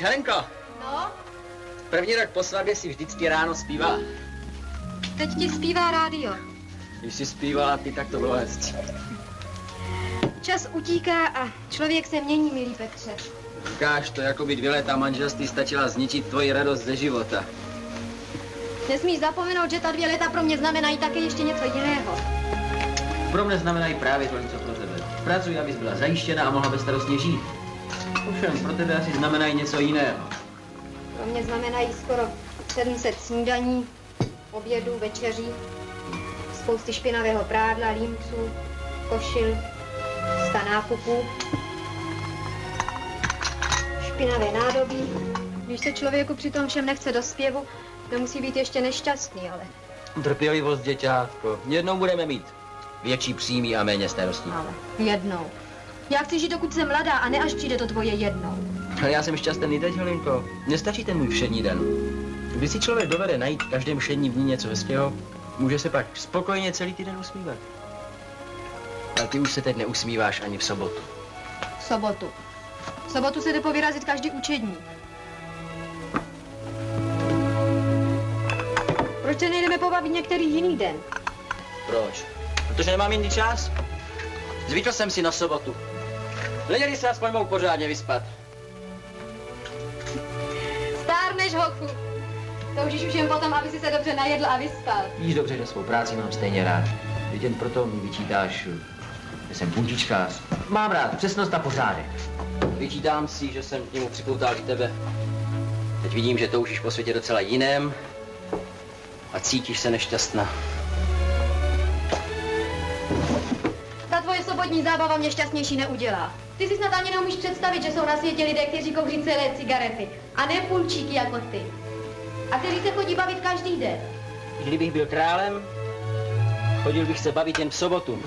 Helenko, No, první rok po svatbě si vždycky ráno zpívala. teď ti zpívá rádio. Když si zpívala ty, tak to bylo hezčí. Čas utíká a člověk se mění, milý Petře. Říkáš to, jako by dvě léta manželství stačila zničit tvoji radost ze života. Nesmíš zapomenout, že ta dvě léta pro mě znamenají také ještě něco jiného. Pro mě znamenají právě tolik, co pro tebe. Pracuji, abys byla zajištěna a mohla bezstarostně žít. Ovšem, pro tebe asi znamenají něco jiného. Pro mě znamenají skoro 700 snídaní, obědů, večeří, spousty špinavého prádla, límců, košil, sta nákupů, špinavé nádobí. Když se člověku při tom všem nechce do zpěvu, nemusí být ještě nešťastný, ale, Trpělivost, děťátko. Jednou budeme mít větší příjmy a méně starostí. ale jednou. Já chci žít, dokud jsem mladá a ne až přijde to tvoje jednou. Ale já jsem šťastný i teď, Helinko. Nestačí ten můj všední den. Když si člověk dovede najít v každém všedním dní něco hezkého, může se pak spokojeně celý týden usmívat. Ale ty už se teď neusmíváš ani v sobotu. V sobotu. V sobotu se jde povyrazit každý učední. Proč se nejdeme pobavit některý jiný den? Proč? Protože nemám jiný čas. Zvykl jsem si na sobotu. Neděli se aspoň mohu pořádně vyspat. Stárneš, hochu. Toužíš už jen potom, aby si se dobře najedl a vyspal. Víš dobře, že svou práci mám stejně rád. Teď jen proto mi vyčítáš, že jsem puntičkář. Mám rád přesnost a pořádek. Vyčítám si, že jsem k němu připoutal i tebe. Teď vidím, že toužíš po světě docela jiném a cítíš se nešťastná. Sobotní zábava mě šťastnější neudělá. Ty si snad ani neumíš představit, že jsou na světě lidé, kteří kouří celé cigarety. A ne půlčíky jako ty. A kteří se chodí bavit každý den. Kdybych byl králem, chodil bych se bavit jen v sobotu.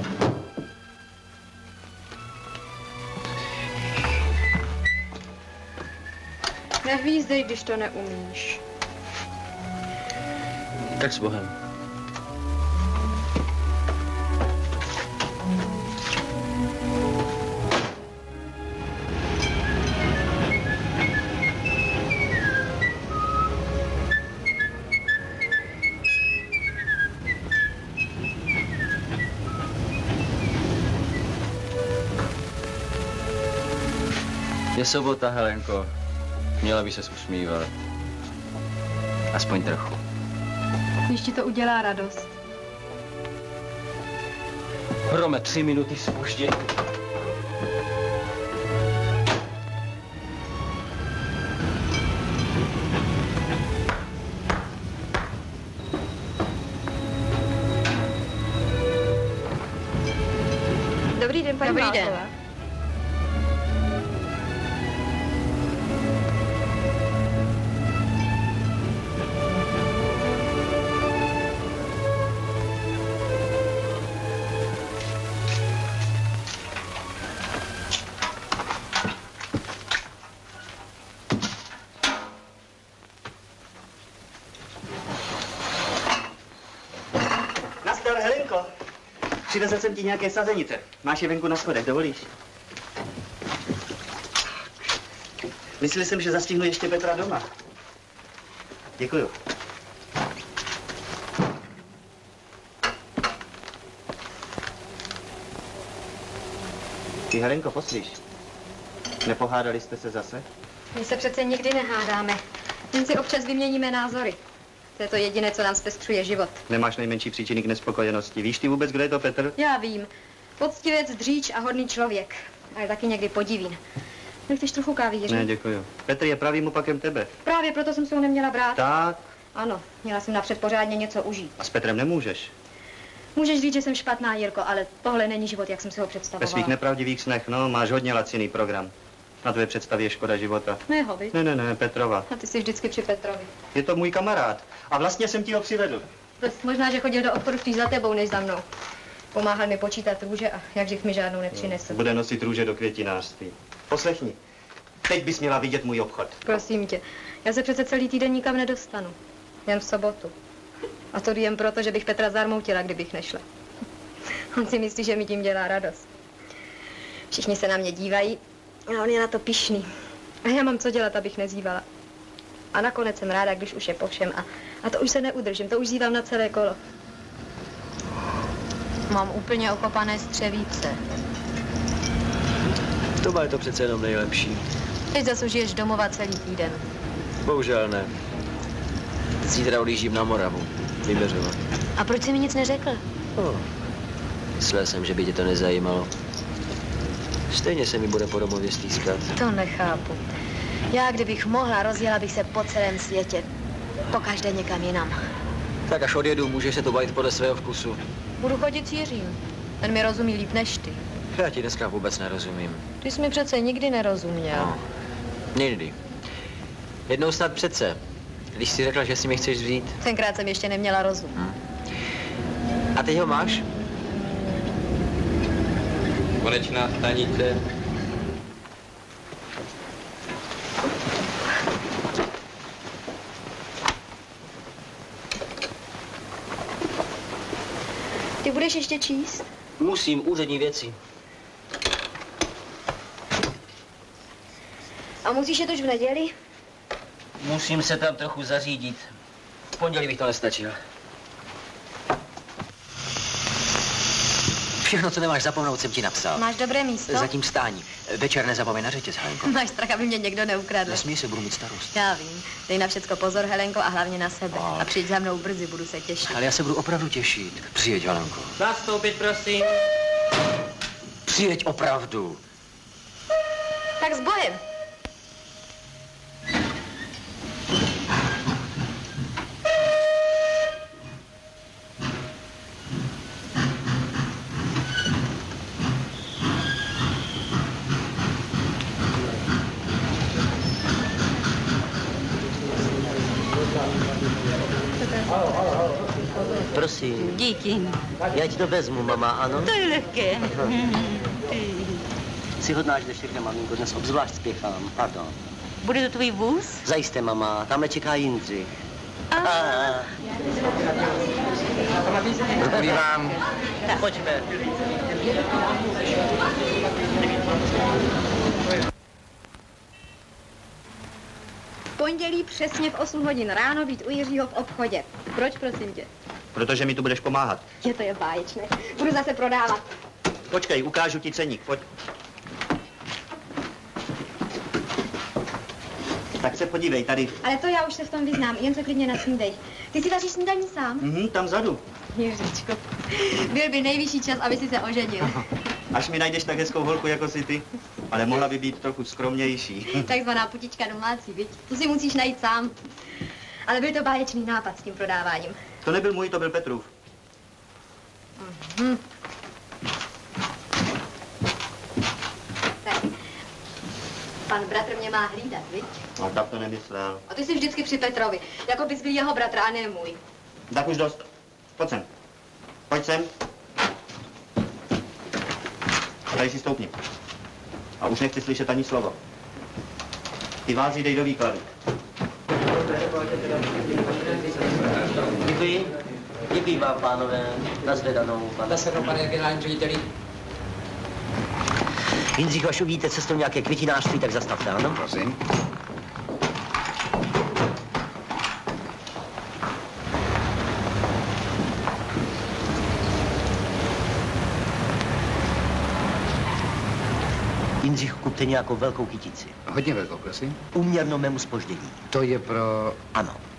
Nehvízdej, když to neumíš. Tak s Bohem. Je sobota, Helenko. Měla by se usmívat. Aspoň trochu. Když ti to udělá radost. Hrome, tři minuty spoždění. Přivezl jsem ti nějaké sazenice. Máš je venku na schodech, dovolíš? Myslel jsem, že zastihnu ještě Petra doma. Děkuju. Ty, Helenko, poslíš. Nepohádali jste se zase? My se přece nikdy nehádáme. Jen si občas vyměníme názory. To je to jediné, co nám zpestřuje život. Nemáš nejmenší příčiny k nespokojenosti. Víš ty vůbec, kdo je to Petr? Já vím. Poctivec, dříč a hodný člověk. Ale taky někdy podivín. Nechceš trochu kávy, Jiří? Ne, děkuju. Petr je pravým opakem tebe. Právě proto jsem se ho neměla brát. Tak, Ano, měla jsem napřed pořádně něco užít. a s Petrem nemůžeš. Můžeš říct, že jsem špatná, Jirko, ale tohle není život, jak jsem si ho Ve představovala. svých nepravdivých snech, no, máš hodně laciný program. Na tvé představě je škoda života. Ne, ho, viď? Ne, ne, ne, Petrova. A ty jsi vždycky při Petrovi. Je to můj kamarád. A vlastně jsem ti ho přivedl. Dost možná, že chodil do obchodu spíš za tebou, než za mnou. Pomáhal mi počítat růže a jak živ mi žádnou nepřinesl. Bude nosit růže do květinářství. Poslechni. Teď bys měla vidět můj obchod. Prosím tě, já se přece celý týden nikam nedostanu. Jen v sobotu. A to jen proto, že bych Petra zarmoutila, kdybych nešla. On si myslí, že mi tím dělá radost. Všichni se na mě dívají a on je na to pišný. A já mám co dělat, abych nezývala. A nakonec jsem ráda, když už je po všem. A, a to už se neudržím, to už zývám na celé kolo. Mám úplně okopané střevíce. Doma je to přece jenom nejlepší. Teď zase už ješ domova celý týden. Bohužel ne. Zítra odjíždím na Moravu. Vyměřovat. A proč jsi mi nic neřekl? Oh. Myslel jsem, že by tě to nezajímalo. Stejně se mi bude po domově stýskat. To nechápu. Já, kdybych mohla, rozjela bych se po celém světě. Po každé někam jinam. Tak až odjedu, můžeš se to bavit podle svého vkusu. Budu chodit s Jiřím. Ten mi rozumí líp než ty. Já ti dneska vůbec nerozumím. Ty jsi mi přece nikdy nerozuměl. No. Nikdy. Jednou snad přece. Když jsi řekla, že si mi chceš vzít. Tenkrát jsem ještě neměla rozum. A teď ho máš? Konečná stanice. Ty budeš ještě číst? Musím, úřední věci. A musíš je to už v neděli? Musím se tam trochu zařídit. V pondělí bych to nestačil. Všechno, co nemáš zapomenout, jsem ti napsal. Máš dobré místo? Zatím stání. Večer nezapomeň na řetěz, Helenko. Máš strach, aby mě někdo neukradl. Nesmí se, budu mít starost. Já vím. Dej na všecko pozor, Helenko, a hlavně na sebe. Ale- A přijď za mnou brzy, budu se těšit. Ale já se budu opravdu těšit. Přijeď, Helenko. Zastoupit, prosím. Přijeď opravdu. Tak s bojem. Díky. já ti to vezmu, mama, ano? To je lehké. Si hodná, že všechno, maminko, dnes obzvlášť spěchám, pardon. Bude to tvůj vůz? Zajisté, mama, tamhle čeká Jindřich. A, Ah, Dobrý vám. pojďme. V pondělí přesně v 8 hodin ráno být u Jiřího v obchodě. Proč, prosím tě? Protože mi tu budeš pomáhat. Je to je báječné. Budu zase prodávat. Počkej, ukážu ti ceník, pojď. Tak se podívej, tady. Ale to já už se v tom vyznám, jen se klidně nasnídej. Ty si vaříš snídaní sám? Mhm, tam vzadu. Ježičko, byl by nejvyšší čas, aby si se oženil. Až mi najdeš tak hezkou holku, jako si ty. Ale mohla by být trochu skromnější. Takzvaná putička domácí, viď? To si musíš najít sám. Ale byl to báječný nápad s tím prodáváním. To nebyl můj, to byl Petrův. Tak. Pan bratr mě má hlídat, viď? No, tak to nemyslel. A ty jsi vždycky při Petrovi, jako bys byl jeho bratr a ne můj. Tak už dost. Pojď sem. Pojď sem. Tady si stoupni. A už nechci slyšet ani slovo. Ty vázy dej do výkladu. Děkuji. Děkuji vám, pánové. Nazvedanou, pane. Naslednou, pane generální řediteli. Jindřich, až uvidíte cestou nějaké květinářství, tak zastavte, ano? Prosím. Jindřich, kupte nějakou velkou kytici. Hodně velkou, prosím. Uměrnou mému spoždění. To je pro... Ano.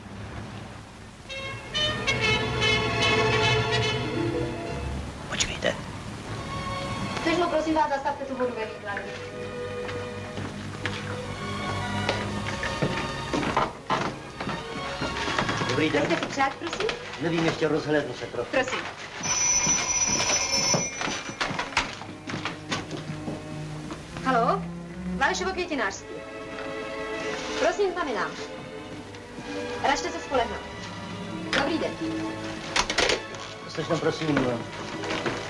Prosím vás, zastavte tu vodu ve výkladu. Dobrý den. Chcete si přát, prosím? Nevím, ještě rozhlédnu se trochu. Prosím. Halo? Valešovo květinářství. Prosím, znamenám. Račte se spolehnout. Dobrý den. Slečno, prosím,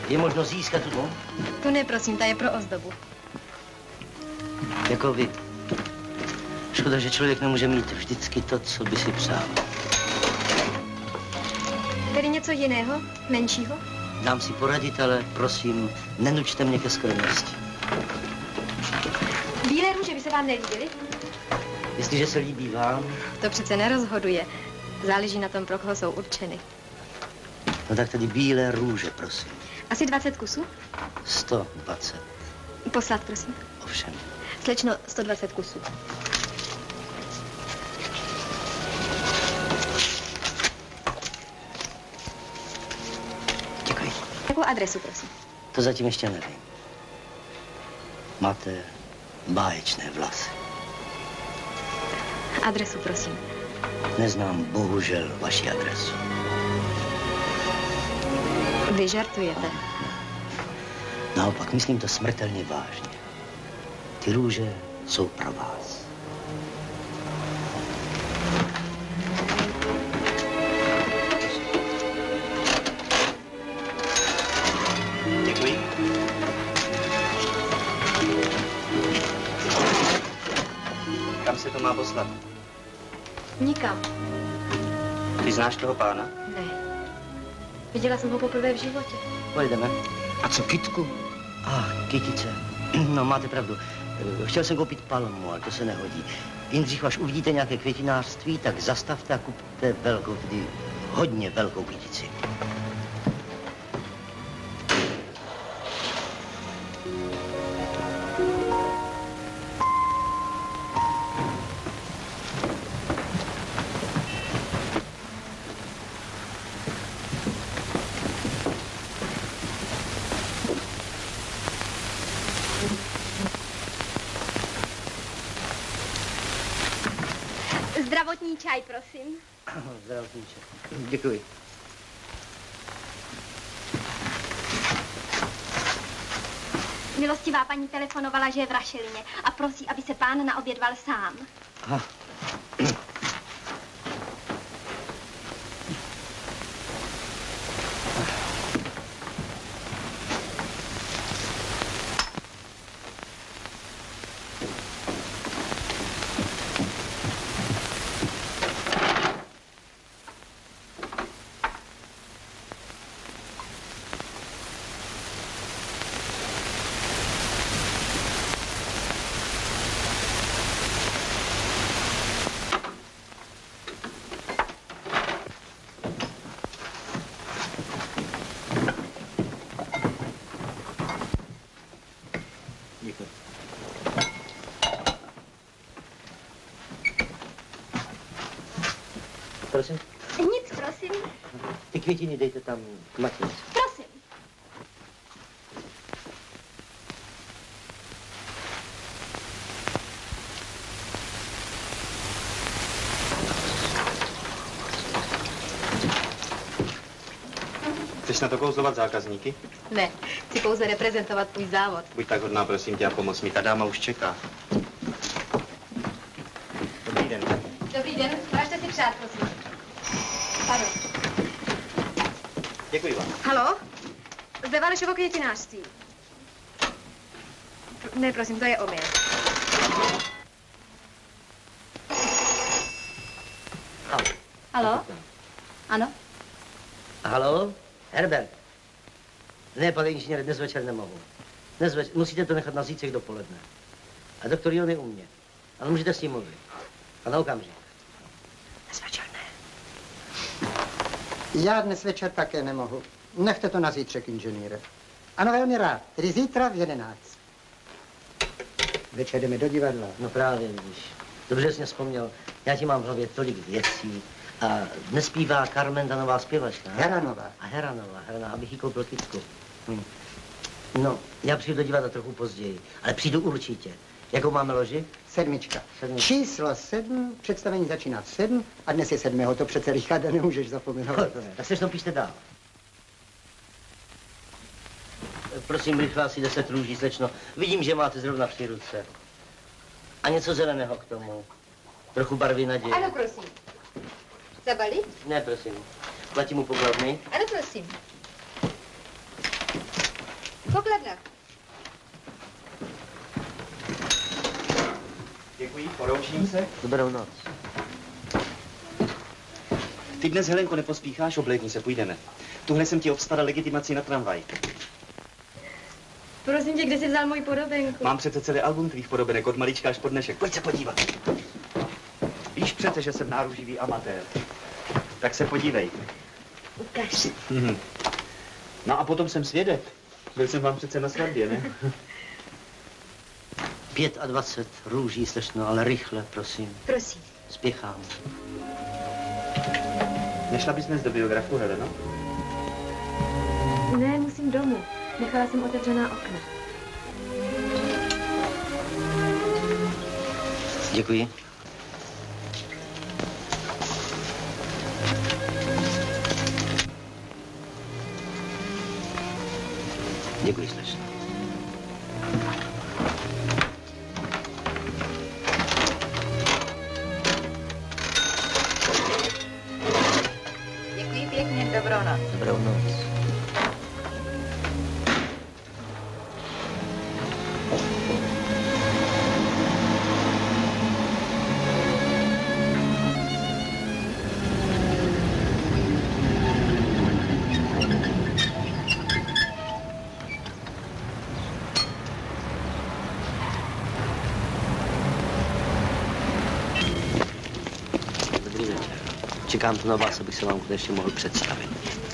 je možno získat tu? Tu ne, prosím, ta je pro ozdobu. Jako vy. Škoda, že člověk nemůže mít vždycky to, co by si přál. Tedy něco jiného? Menšího? Dám si poradit, ale prosím, nenučte mě ke skromnosti. Bílé růže by se vám nelíbily? Jestliže se líbí vám, To přece nerozhoduje. Záleží na tom, pro koho jsou určeny. no tak tady bílé růže, prosím. Asi 20 kusů? 120, Poslat, prosím. ovšem. Slečno, 120 kusů. Děkuji. Jakou adresu, prosím? To zatím ještě nevím. Máte báječné vlasy. Adresu, prosím. Neznám bohužel vaši adresu. Vy žartujete. Naopak, myslím to smrtelně vážně. Ty růže jsou pro vás. Děkuji. Kam se to má poslat? Nikam. Ty znáš toho pána? Ne. Viděla jsem ho poprvé v životě. Pojedeme. A co kytku? A, ah, kytice. No, máte pravdu. Eh, Chtěl jsem koupit palmu, ale to se nehodí. Jindřich, až uvidíte nějaké květinářství, tak zastavte a kupte velkou, tedy hodně velkou kytici. Telefonovala, že je v Rašelině a prosí, aby se pán naobědval sám. Aha. Děkuji. Prosím, Nic, prosím. ty květiny dejte tam k matějce. Prosím. Chceš na to kouzlovat zákazníky? Ne, chci pouze reprezentovat tvůj závod. Buď tak hodná, prosím tě, a pomoc mi. Ta dáma už čeká. Dobrý den. Dobrý den, vražte si přát, prosím. Pardon. Děkuji vám. Halo? Zde Valešovo květinářství. Ne, prosím, to je omyl. Halo. Halo? Ano? Halo? Herbert. Ne, pane inženýre, dnes večer nemohu. Dnes večer, musíte to nechat na zítřek dopoledne. A doktor Jon je u mě. Ale můžete s ním mluvit. A na okamžik. Dnes večer ne. Já dnes večer také nemohu. Nechte to na zítřek, inženýre. Ano, velmi rád. Tedy zítra v 11. Večer jdeme do divadla. No právě, vidíš. Dobře jsi mě vzpomněl. Já ti mám v hlavě tolik věcí. A dnes zpívá Carmen, ta nová zpěvačka. Heranová. A Heranová, Herana, abych jí koupil kytku. Hm. No, já přijdu do divadla trochu později, ale přijdu určitě. Jakou máme loži? Sedmička. Sedmička. Číslo sedm, představení začíná v sedm a dnes je sedmého, to přece Richarda nemůžeš zapomenout. Tak se to píšte dál. Prosím, rychle asi deset růží, slečno. Vidím, že máte zrovna při ruce. A něco zeleného k tomu. Trochu barvy naděje. Ano, prosím. Zabalit? Ne, prosím. Platím mu pokladny. Ano, prosím. Pokladna. Děkuji, poroučím se. Dobrou noc. Ty dnes, Helenko, nepospícháš, oblékni se, půjdeme. Tuhle jsem ti obstaral legitimaci na tramvaj. Prosím tě, kde jsi vzal moji podobenku? Mám přece celý album tvých podobenek od malička až po dnešek. Pojď se podívat. Víš přece, že jsem náruživý amatér. Tak se podívej. Ukaž. Mhm. No a potom jsem svědek. Byl jsem vám přece na svatbě, ne? Pět a dvacet růží, slečno, ale rychle, prosím. Prosím. Spěchám. Nešla bys dnes do biografu, Heleno? Nechala jsem otevřená okna. Děkuji. Děkuji, Čekám tu na vás, abych se vám konečně mohl představit.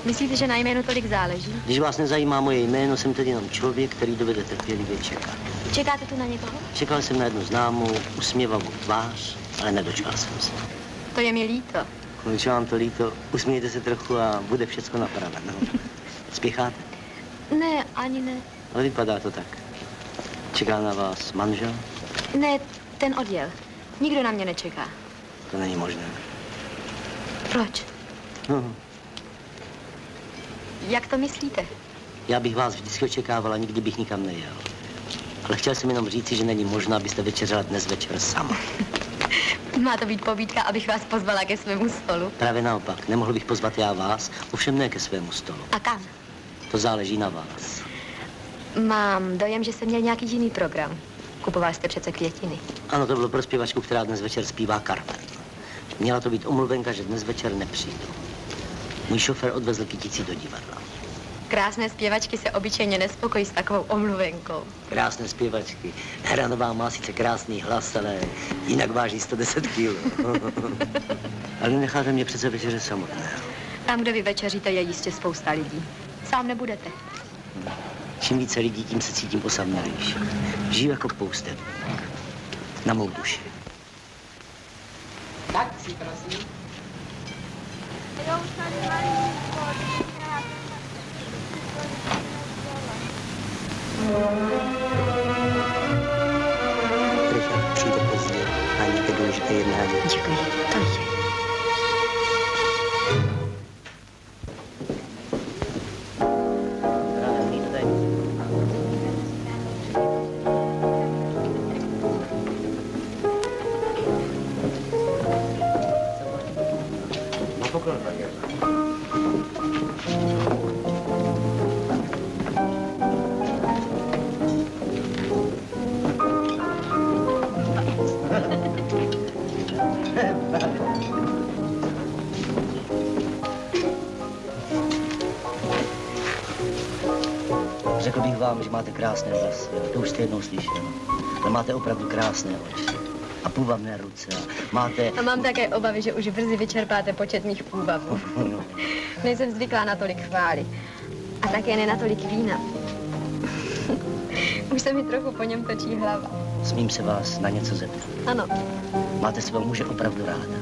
Myslíte, že na jménu tolik záleží? Když vás nezajímá moje jméno, jsem tedy jenom člověk, který dovede trpělivě čekat. Čekáte tu na někoho? Čekal jsem na jednu známou, usměvavou tvář, ale nedočkal jsem se. To je mi líto. Když vám to líto, usmějte se trochu a bude všechno napraveno. Spěcháte? Ne, ani ne. Ale vypadá to tak. Čeká na vás manžel? Ne, ten odjel. Nikdo na mě nečeká. To není možné. Jak to myslíte? já bych vás vždycky očekávala, nikdy bych nikam nejel. Ale chtěl jsem jenom říci, že není možné, abyste večeřela dnes večer sama. Má to být pobídka, abych vás pozvala ke svému stolu. Právě naopak, nemohl bych pozvat já vás, ovšem ne ke svému stolu. A kam? To záleží na vás. Mám dojem, že jsem měl nějaký jiný program. Kupoval jste přece květiny. Ano, to bylo pro zpěvačku, která dnes večer zpívá Carmen. Měla to být omluvenka, že dnes večer nepřijdu. Můj šofér odvezl kytici do divadla. Krásné zpěvačky se obyčejně nespokojí s takovou omluvenkou. Krásné zpěvačky. Hranová má sice krásný hlas, ale jinak váží 110 kg. ale necháte mě přece večeře samotného. Tam, kde vy večeříte, je jistě spousta lidí. Sám nebudete. Čím více lidí, tím se cítím osamělejší. Žiju jako poustevník. Na mou duši. Richard přijde pozdě. Má nějaké důležité jednání. Děkuji. To je. Na jste jednou slyšel. Ale máte opravdu krásné oči. A půvabné ruce. A máte... A mám také obavy, že už brzy vyčerpáte počet mých půvabů. Nejsem zvyklá na tolik chvály. A také ne na tolik vína. už se mi trochu po něm točí hlava. Smím se vás na něco zeptat. Ano, Máte svého muže opravdu ráda.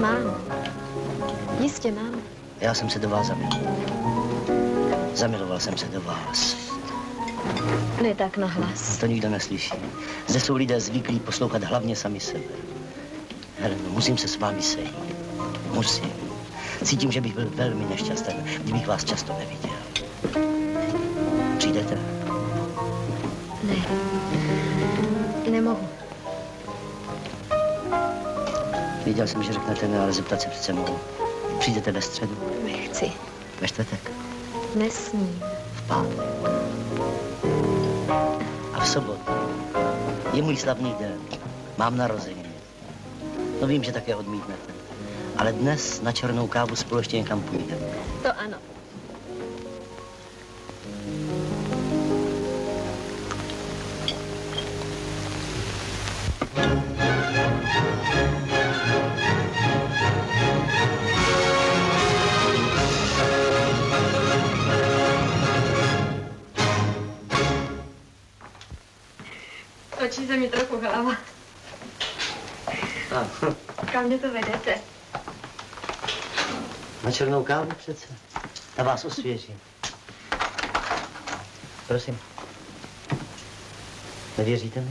mám. Jistě mám. Já jsem se do vás zamiloval. Zamiloval jsem se do vás. Ne tak na hlas. To nikdo neslyší. Zde jsou lidé zvyklí poslouchat hlavně sami sebe. Heleno, musím se s vámi sejít. Musím. Cítím, že bych byl velmi nešťastný, kdybych vás často neviděl. Přijdete? Ne. Nemohu. Věděl jsem, že řeknete ne, ale zeptat se přece mohu. Přijdete ve středu, Nechci. ve čtvrtek, Nesmím. v pátek. V sobotu. Je můj slavný den. Mám narozeniny. No vím, že také odmítnete. Ale dnes na černou kávu spolu ještě někam půjdeme. To ano. Mě to vedete? na černou kávu přece. Ta vás osvěží. Prosím. Nevěříte mi?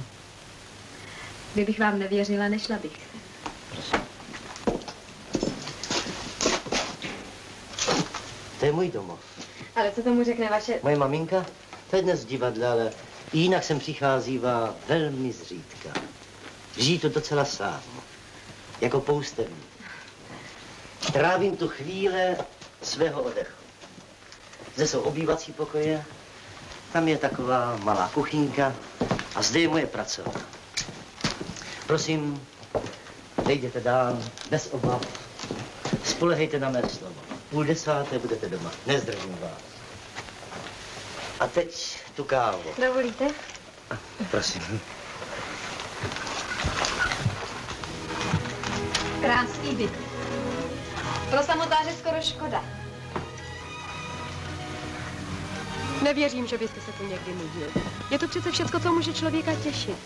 Kdybych vám nevěřila, nešla bych. Prosím. To je můj domov. Ale co tomu řekne vaše... Moje maminka, to je dnes divadle, ale jinak sem přicházívá velmi zřídka. Žijí to docela sám, jako poustevník. Trávím tu chvíle svého oddechu. Zde jsou obývací pokoje, tam je taková malá kuchyňka a zde je moje pracovna. Prosím, nejděte dál, bez obav. Spolehejte na mé slovo. Půl desáté budete doma, nezdržím vás. A teď tu kávu. Dovolíte? Prosím. Byt. Pro samotáře skoro škoda. Nevěřím, že byste se tu někdy nudil. Je to přece všecko, co může člověka těšit.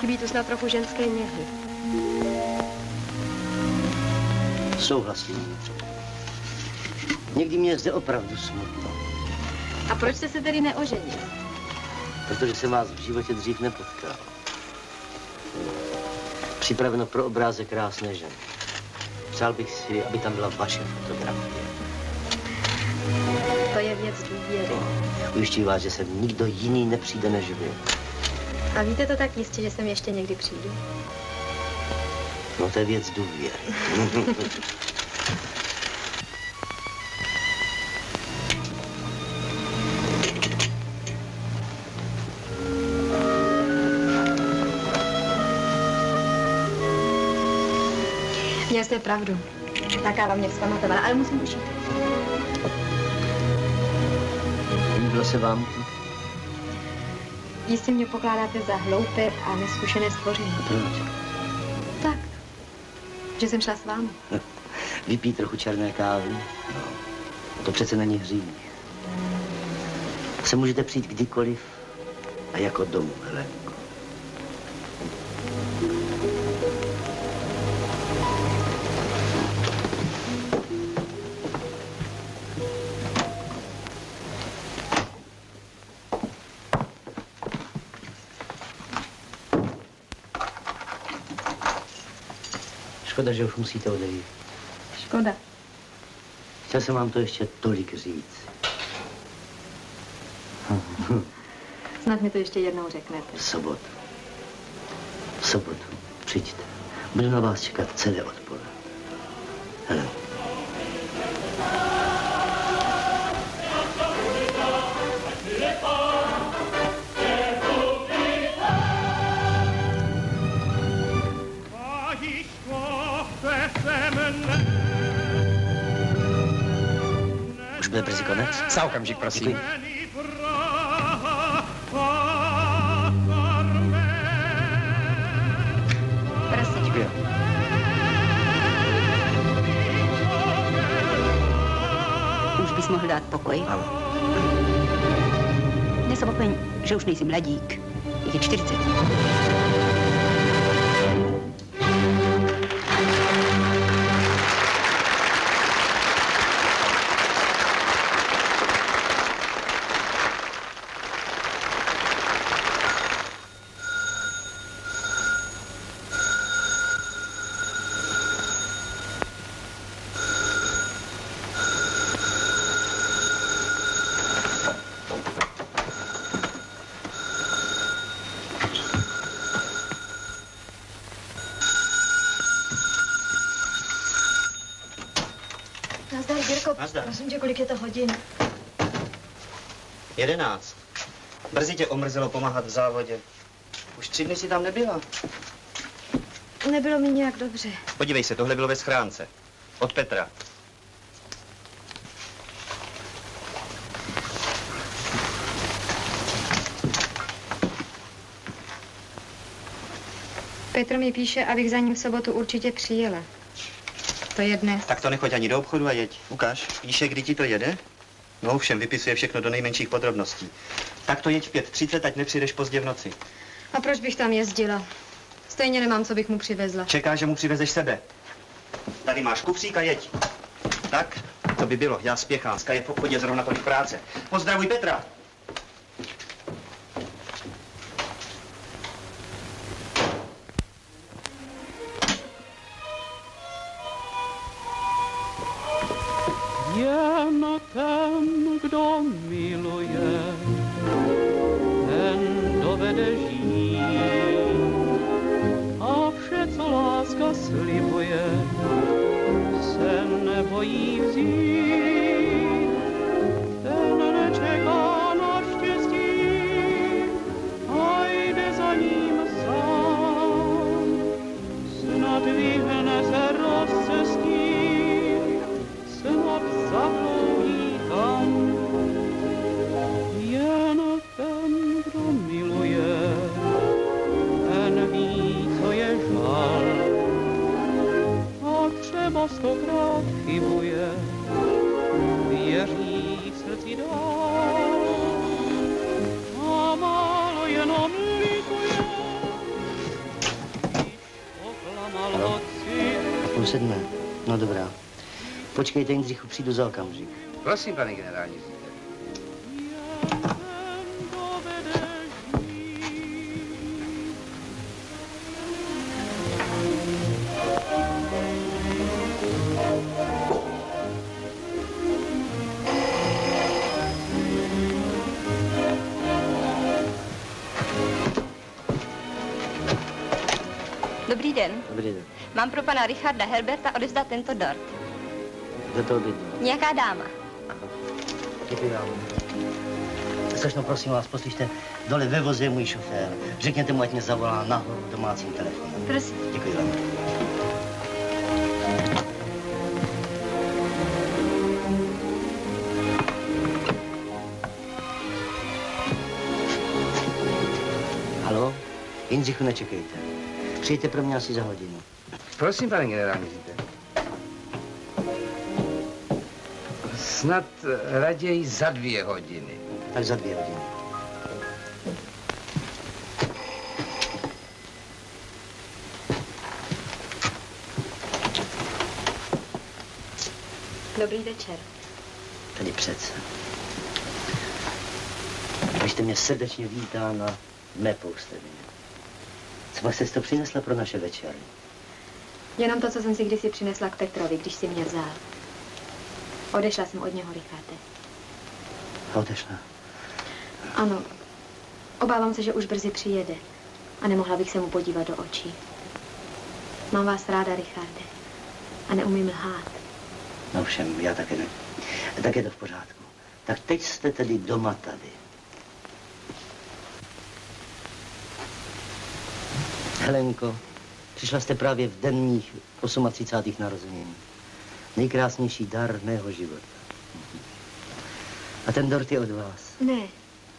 Chybí tu snad trochu ženské něhy. Souhlasím. Někdy mě je zde opravdu smutno, A proč jste se tedy neoženil? protože jsem vás v životě dřív nepotkal. Připraveno pro obrázek krásné ženy. Přál bych si, aby tam byla vaše fotografie. To je věc důvěry. Ujišťuji vás, že sem nikdo jiný nepřijde než vy. A víte to tak jistě, že sem ještě někdy přijdu? No to je věc důvěry. jste pravdu. Ta káva mě vzpamatovala, ale musím už jít. Líbilo se vám? Jistě mě pokládáte za hloupé a neskušené stvoření. Proč? Tak, že jsem šla s vámi. Vypít trochu černé kávy? No, to přece není hřích. Se můžete přijít kdykoliv a jako domů, Helenko. Škoda, že už musíte odejít. Škoda. Chtěl jsem vám to ještě tolik říct. Snad mi to ještě jednou řeknete. V sobotu. V sobotu. Přijďte. Budu na vás čekat celé odpoledne. Helen. Brzy konec? Za okamžik, prosím. Děkuji. Bys mohl dát pokoj. Ano. Nezapomeň, že už nejsi mladík. Je ti 40. kolik je to hodin? Jedenáct. Brzy tě omrzelo pomáhat v závodě. Už tři dny si tam nebyla. Nebylo mi nějak dobře. Podívej se, tohle bylo ve schránce. Od Petra. Petr mi píše, abych za ním v sobotu určitě přijela. To je dnes. Tak to nechoď ani do obchodu a jeď. Ukáž, píše, kdy ti to jede? No ovšem, vypisuje všechno do nejmenších podrobností. Tak to jeď v 5.30, ať nepřijdeš pozdě v noci. A proč bych tam jezdila? Stejně nemám, co bych mu přivezla. Čeká, že mu přivezeš sebe. Tady máš kufřík a jeď. Tak, to by bylo, já spěchám. Dneska je v obchodě zrovna tolik práce. Pozdravuj Petra. Se Počkejte, Jindřichu, přijdu za okamžik. Prosím, pane generální. Dobrý den. Dobrý den. Mám pro pana Richarda Herberta odevzdat tento dort. Kdo to objednal? Nějaká dáma. Děkuji vám. Slečno, prosím vás, poslyšte, dole ve voze je můj šofér. Řekněte mu, ať mě zavolá nahoru domácím telefonem. Prosím. Děkuji vám. Halo? Jindřichu, nečekejte. Přijďte pro mě asi za hodinu. Prosím, pane generální Snad raději za dvě hodiny. Tak za dvě hodiny. Dobrý večer. Tady přece. Abyste mě srdečně vítá na mé poustevně. Co jste to přinesla pro naše večery? Jenom to, co jsem si kdysi přinesla k Petrovi, když si mě vzal. Odešla jsem od něho, Richarde. Odešla. Ano. Obávám se, že už brzy přijede. A nemohla bych se mu podívat do očí. Mám vás ráda, Richarde. A neumím lhát. No všem, já také ne. Tak je to v pořádku. Tak teď jste tedy doma tady. Helenko, přišla jste právě v den mých 38. narozenin. Nejkrásnější dar mého života. A ten dort je od vás. Ne,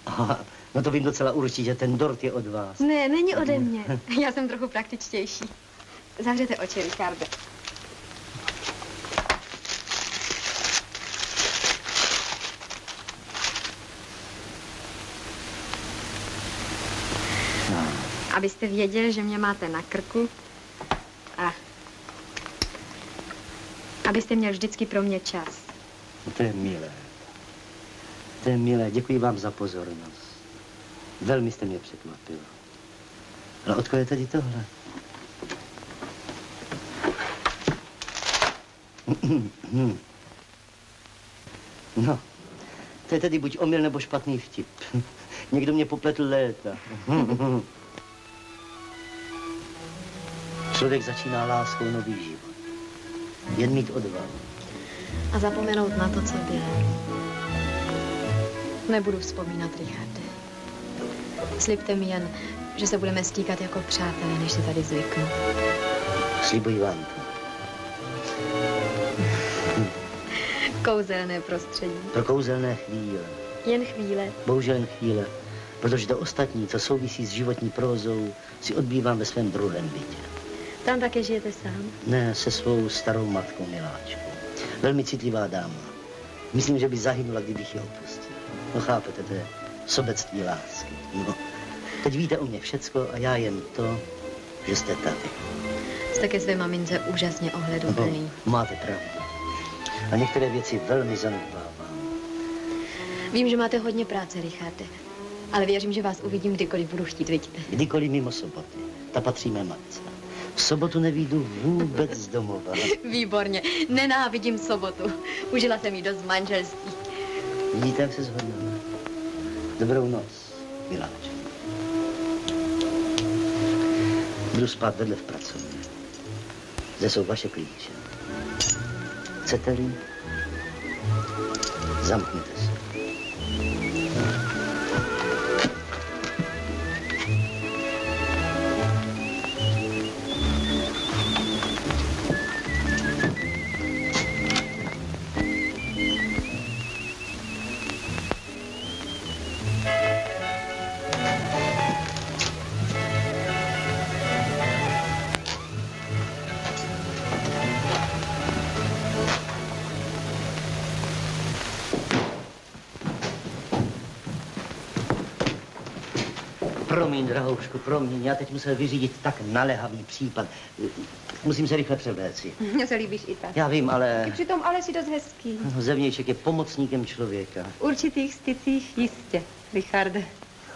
Aha, no to vím docela určitě, ten dort je od vás. ne, není ode mě. Já jsem trochu praktičtější. Zavřete oči, Richarde. No, Abyste věděl, že mě máte na krku abyste měl vždycky pro mě čas. no to je milé. To je milé, děkuji vám za pozornost. Velmi jste mě překvapila. Ale odkud je tedy tohle? No, to je tedy buď omyl nebo špatný vtip. Někdo mě popletl léta. Člověk začíná láskou nový život. Jen mít odvahu. A zapomenout na to, co bylo. Nebudu vzpomínat, Richarde. Slibte mi jen, že se budeme stýkat jako přátelé, než se tady zvyknu. Slibuji vám to. Kouzelné prostředí. Pro kouzelné chvíle. Jen chvíle. Bohužel jen chvíle. Protože to ostatní, co souvisí s životní prózou, si odbývám ve svém druhém bytě. Tam také žijete sám. Ne, se svou starou matkou miláčkou. Velmi citlivá dáma. Myslím, že by zahynula, kdybych ji opustil. No chápete, to je sobectví lásky. No, Teď víte o mě všecko a já jen to, že jste tady. Jste ke své mamince úžasně ohleduplný. No, máte pravdu. A některé věci velmi zanedbávám. Vím, že máte hodně práce, Richarde. Ale věřím, že vás uvidím, kdykoliv budu chtít, vidíte. Kdykoliv mimo soboty. Ta patří mé matce. V sobotu nevídu vůbec z domova. Výborně. Nenávidím sobotu. Užila jsem jí dost manželství. Vidíte, jak se shodneme. Dobrou noc, miláčku. Budu spát vedle v pracovně. Zde jsou vaše klíče. Chcete-li, zamkněte se. Promiň, drahoušku, promiň, já teď musel vyřídit tak naléhavý případ. Musím se rychle převléci. Mně se líbíš i tak. Já vím, ale Ty přitom ale si dost hezký. zevnějšek je pomocníkem člověka. V určitých stycích jistě, Richarde.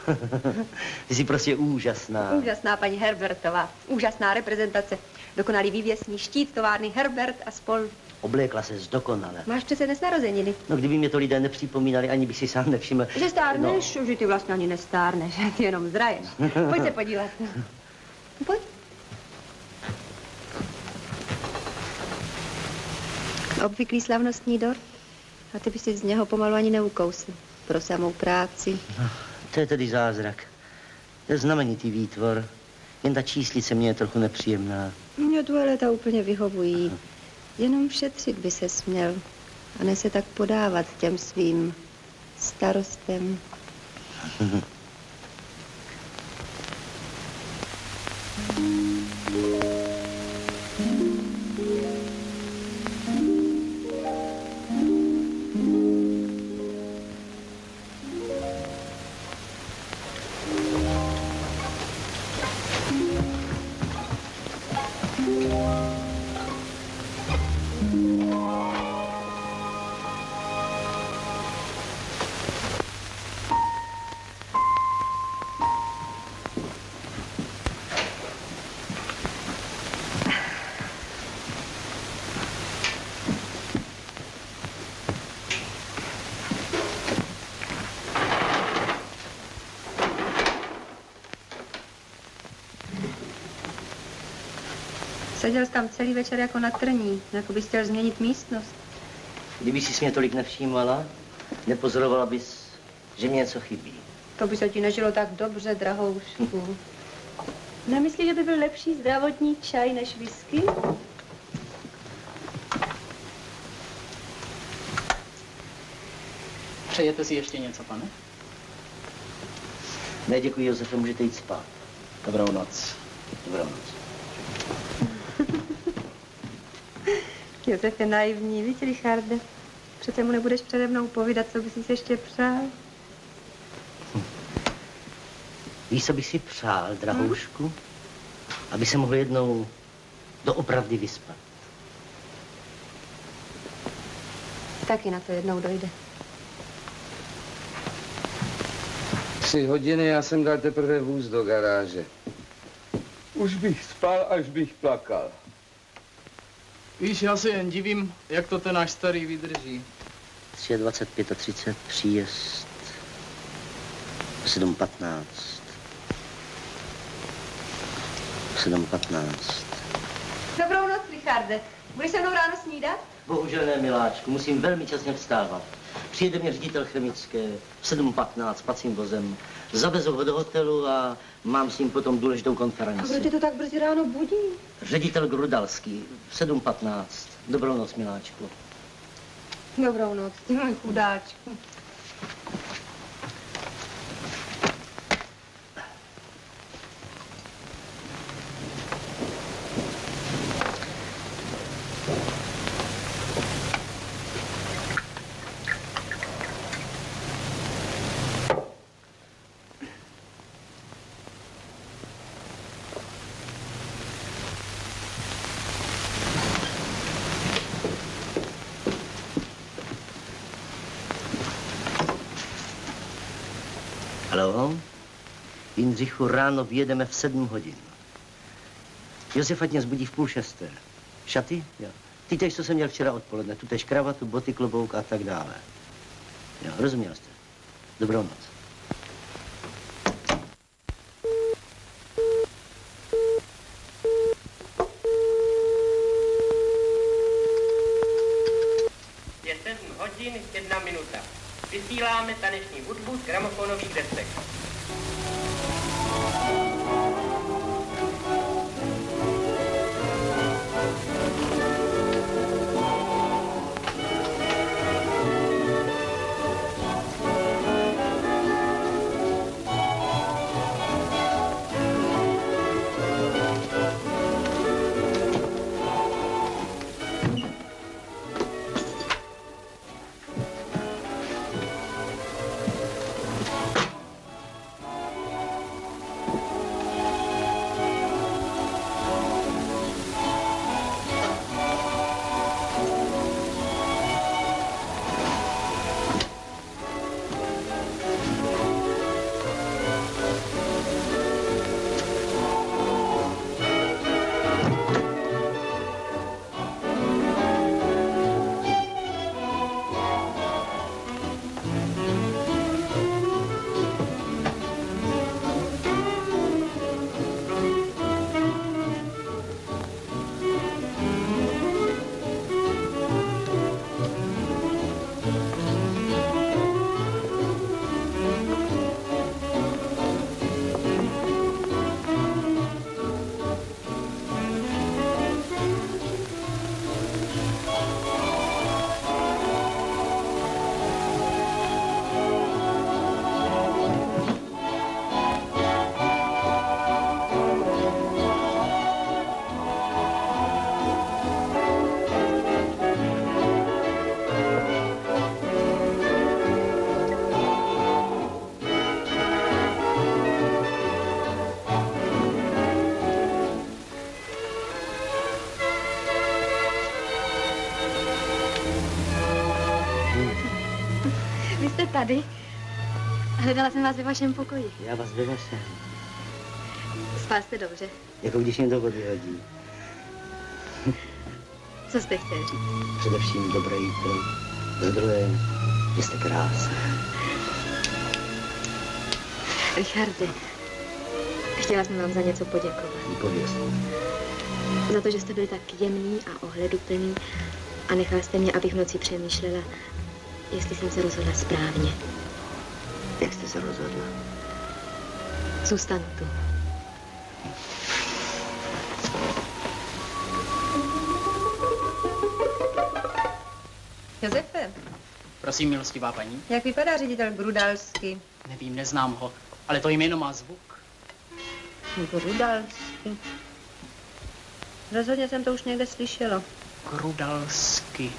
Ty jsi prostě úžasná. Úžasná paní Herbertová. Úžasná reprezentace. Dokonalý vývěsní štít továrny Herbert a spol. Oblékla se zdokonale. Máš přece dnes narozeniny. No, kdyby mě to lidé nepřipomínali, ani bych si sám nevšiml. Že stárneš, no. že ty vlastně ani nestárneš, ty jenom zraješ. Pojď se podívat. Pojď. Obvyklý slavnostní dort. A ty by si z něho pomalu ani neukousl. Pro samou práci. No, to je tedy zázrak. To je znamenitý výtvor. Jen ta číslice mě je trochu nepříjemná. Mně tualeta úplně vyhovují. Jenom šetřit by se směl. A ne se tak podávat těm svým starostem. Seděl jsi tam celý večer jako na trní, jako bys chtěl změnit místnost. Kdyby si mě tolik nevšímala, nepozorovala bys, že mě něco chybí. To by se ti nežilo tak dobře, drahoušku. Nemyslíš, že by byl lepší zdravotní čaj než whisky? Přejete si ještě něco, pane? Ne, děkuji, Josefe, můžete jít spát. Dobrou noc. Dobrou noc. Josef je naivní, víš, Richarde? Přece mu nebudeš přede mnou povídat, co bys si ještě přál. Víš, co bych si přál, drahoušku? Aby se mohl jednou doopravdy vyspat. Taky na to jednou dojde. Tři hodiny já jsem dal teprve vůz do garáže. Už bych spal, až bych plakal. Víš, já se jen divím, jak to ten náš starý vydrží. 23, 30, příjezd 7.15. 7.15. Dobrou noc, Richarde. Budeš se mnou ráno snídat? Bohužel ne, miláčku, musím velmi časně vstávat. Přijede mě ředitel chemické v 7.15 pacím vozem. Zavezu ho do hotelu a mám s ním potom důležitou A kdo konferenci. tě to tak brzy ráno budí? Ředitel Grudalský v 7.15. Dobrou noc, miláčku. Dobrou noc, ty můj chudáčku. Halo? Jindřichu, ráno vyjedeme v sedm hodin. Josef ať mě zbudí v půl šesté. Šaty? Jo. Ty tež, co jsem měl včera odpoledne. Tu tež kravatu, boty, klobouk a tak dále. Jo, rozuměl jste. Dobrou noc. Je 7 hodin, 1 minuta. Vysíláme taneční hudbu z gramofonových desek. Hledala jsem vás ve vašem pokoji. Já vás ve vašem. Spal jste dobře. Jako když mě do vody hodí. Co jste chtěl říct? Především dobré jídlo. Za druhé, že jste krásný. Richarde, chtěla jsem vám za něco poděkovat. Pověz. Za to, že jste byl tak jemný a ohleduplný a nechal jste mě, abych v noci přemýšlela, jestli jsem se rozhodla správně. Jak jste se rozhodla? Zůstanu tu. Josefe, Prosím, milostivá paní. jak vypadá ředitel Grudalsky? Nevím, neznám ho, ale to jméno má zvuk. Grudalsky. Rozhodně jsem to už někde slyšela. Grudalsky.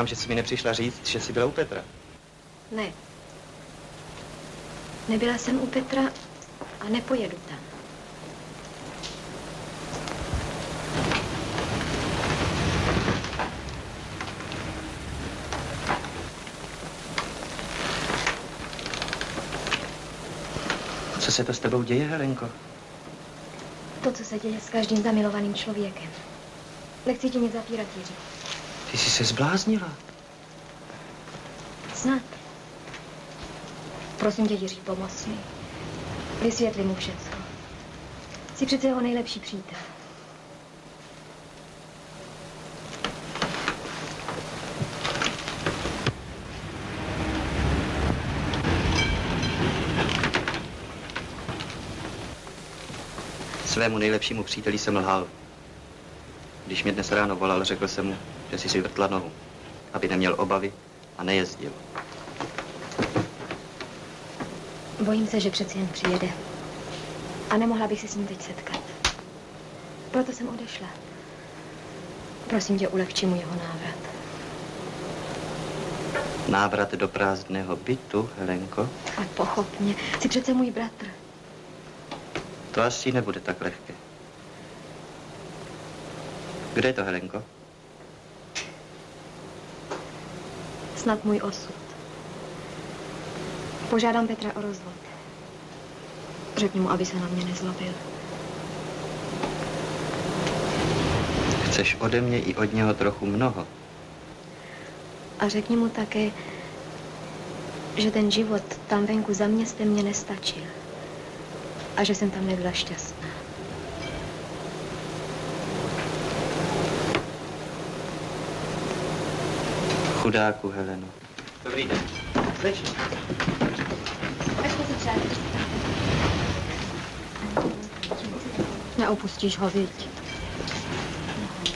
Doufám, že jsi mi nepřišla říct, že jsi byla u Petra. Ne. Nebyla jsem u Petra a nepojedu tam. Co se to s tebou děje, Helenko? To, co se děje s každým zamilovaným člověkem. Nechci ti nic zapírat, Jiří. Ty jsi se zbláznila. Snad. Prosím tě, Jiří, pomoz mi. Vysvětli mu všecko. Jsi přece jeho nejlepší přítel. Svému nejlepšímu příteli jsem lhal. Když mě dnes ráno volal, řekl jsem mu, že si si vrtla nohu, aby neměl obavy a nejezdil. Bojím se, že přeci jen přijede. A nemohla bych se s ním teď setkat. Proto jsem odešla. Prosím tě, ulehči mu jeho návrat. Návrat do prázdného bytu, Helenko, A pochop mě, jsi přece můj bratr. To asi nebude tak lehké. Kde je to, Helenko? Snad můj osud. Požádám Petra o rozvod. Řekni mu, aby se na mě nezlobil. Chceš ode mě i od něho trochu mnoho. A řekni mu také, že ten život tam venku za městem mě nestačil. A že jsem tam nebyla šťastná. Chudáku, Heleno. Dobrý den. Slečno. Neopustíš ho, viď?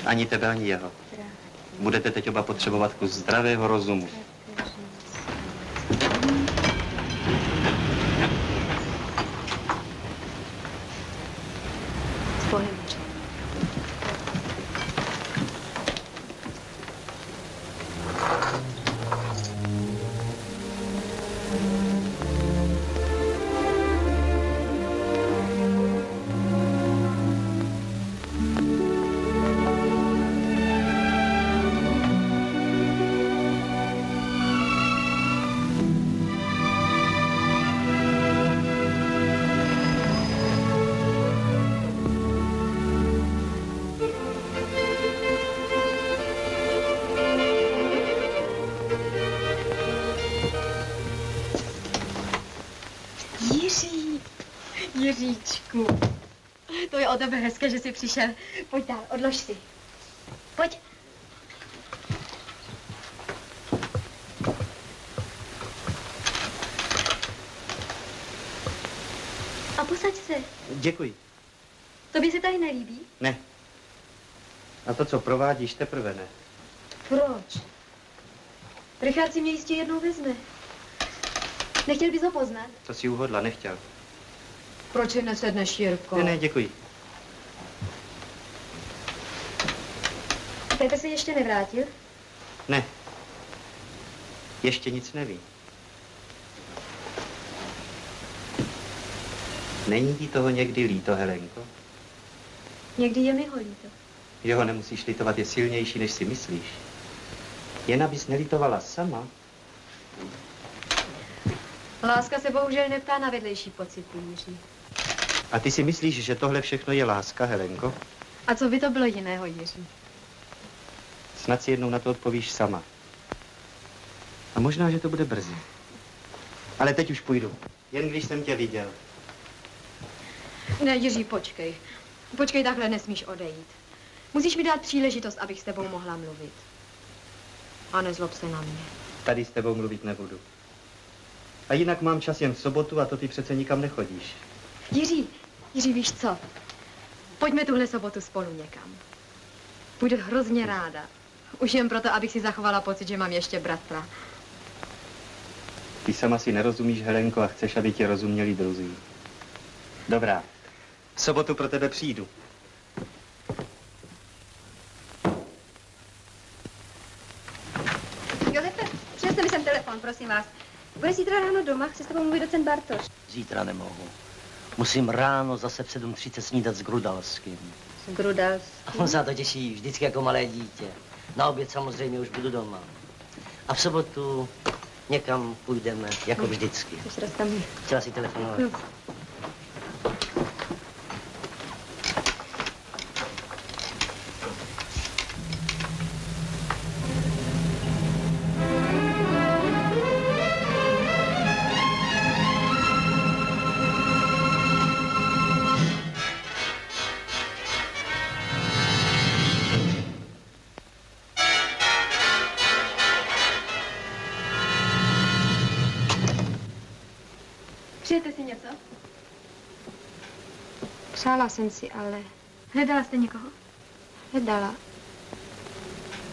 Ani tebe, ani jeho. Budete teď oba potřebovat kus zdravého rozumu. Hezké, že jsi přišel. Pojď dál, odlož si. Pojď. A posaď se. Děkuji. Tobě se tady nelíbí? Ne. A to, co provádíš, teprve ne. Proč? Richard si mě jistě jednou vezme. Nechtěl bys ho poznat? To si uhodla, nechtěl. Proč si nesedneš, Jirko? Ne, ne, děkuji. Petr se ještě nevrátil? Ne. Ještě nic neví. Není ti toho někdy líto, Helenko? Někdy je mi ho líto. Jeho nemusíš litovat, je silnější, než si myslíš. Jen abys nelitovala sama. Láska se bohužel neptá na vedlejší pocity, Jiří. A ty si myslíš, že tohle všechno je láska, Helenko? A co by to bylo jiného, Jiří? Snad si jednou na to odpovíš sama. A možná, že to bude brzy. Ale teď už půjdu. Jen když jsem tě viděl. Ne, Jiří, počkej. Počkej, takhle nesmíš odejít. Musíš mi dát příležitost, abych s tebou mohla mluvit. A nezlob se na mě. Tady s tebou mluvit nebudu. A jinak mám čas jen v sobotu a to ty přece nikam nechodíš. Jiří, Jiří, víš co? Pojďme tuhle sobotu spolu někam. Budu hrozně ráda. Už jen proto, abych si zachovala pocit, že mám ještě bratra. Ty sama si nerozumíš, Helenko, a chceš, aby ti rozuměli druzí. Dobrá. V sobotu pro tebe přijdu. Josefe, přineste mi sem telefon, prosím vás. Bude zítra ráno doma, chce s tebou mluvit docent Bartoš. Zítra nemohu. Musím ráno zase v 7.30 snídat s Grudalským. S Grudals. A on se na to těší vždycky jako malé dítě. Na oběd samozřejmě už budu doma. A v sobotu někam půjdeme, jako vždycky. Už tam Chtěla si telefonovat. No. Jsem si, ale Hledala jste někoho? hledala.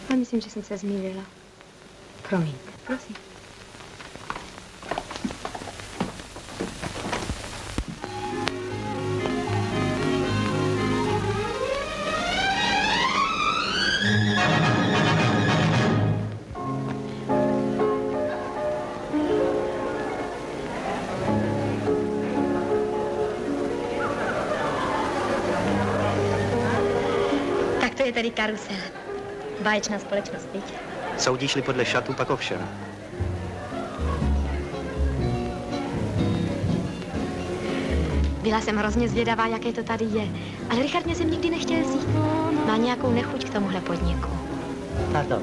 Ale myslím, že jsem se zmýlila. Promiňte. Prosím. Je tedy karusel. Báječná společnost, viď? Soudíš-li podle šatu, pak ovšem. Byla jsem hrozně zvědavá, jaké to tady je. Ale Richard mě jsem nikdy nechtěl vzít. Má nějakou nechuť k tomuhle podniku. Pardon.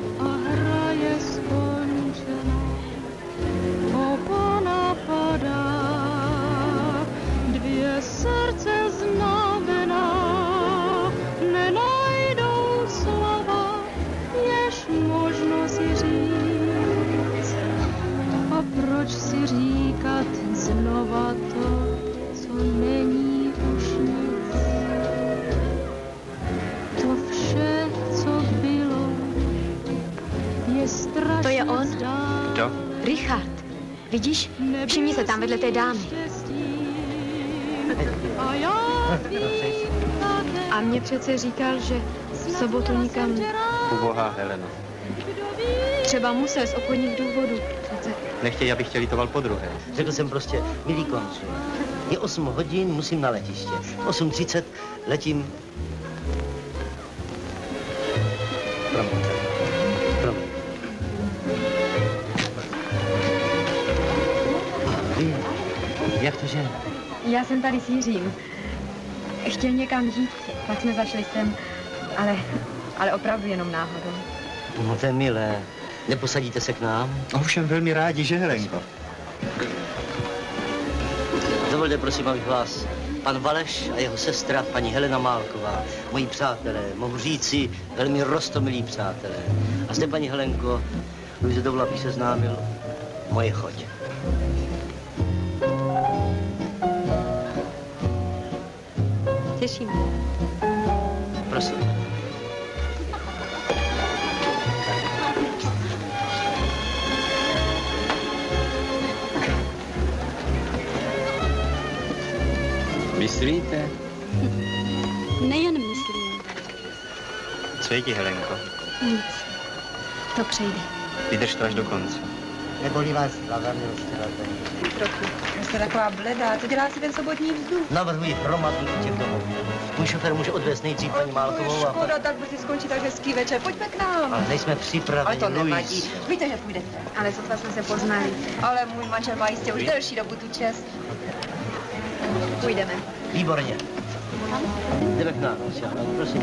Znova to, co není už nic? To vše, co bylo, je strašně To je on? Kdo? Richard. Vidíš? Všimni se tam vedle té dámy. A já A mě přece říkal, že v sobotu nikam Ubohá Heleno. třeba musel z obchodních důvodů. Nechtějí, abych tě litoval po druhé. Řekl jsem prostě, milý koncu, je 8 hodin, musím na letiště. V 8.30 letím... Promiň. Promiň. Vy, jak to, že? Já jsem tady s Jiřím. Chtěl někam jít, tak jsme zašli sem, ale, ale opravdu jenom náhodou. No to je milé. Neposadíte se k nám? Ovšem velmi rádi, že Helenko? Dovolte prosím, abych vás, pan Valeš a jeho sestra, paní Helena Málková, moji přátelé, mohu říci velmi rostomilí přátelé. A zde, paní Helenko, bych se dovolil, abych seznámil moje choď. Těší mě. Prosím. Myslíte? Nejen myslím. Co je ti, Helenko? Nic. To přejde. Vydrž to až do konce. Nebolí vás hlava, milostivá Trochu. Jste taková bledá, to dělá si ten sobotní vzduch. Navrhuji hromadu těch domovů. Můj šofér může odvést nejdřív paní Málkovou a. Škoda, tak brzy skončí tak hezký večer. Pojďme k nám. Ale nejsme připraveni, Ale to nevadí. Víte, že půjdete. Ale sotva jsme se poznali. Ale můj manžel má jistě už delší dobu tu čest. Půjdeme. Výborně. Jdeme k nám, prosím.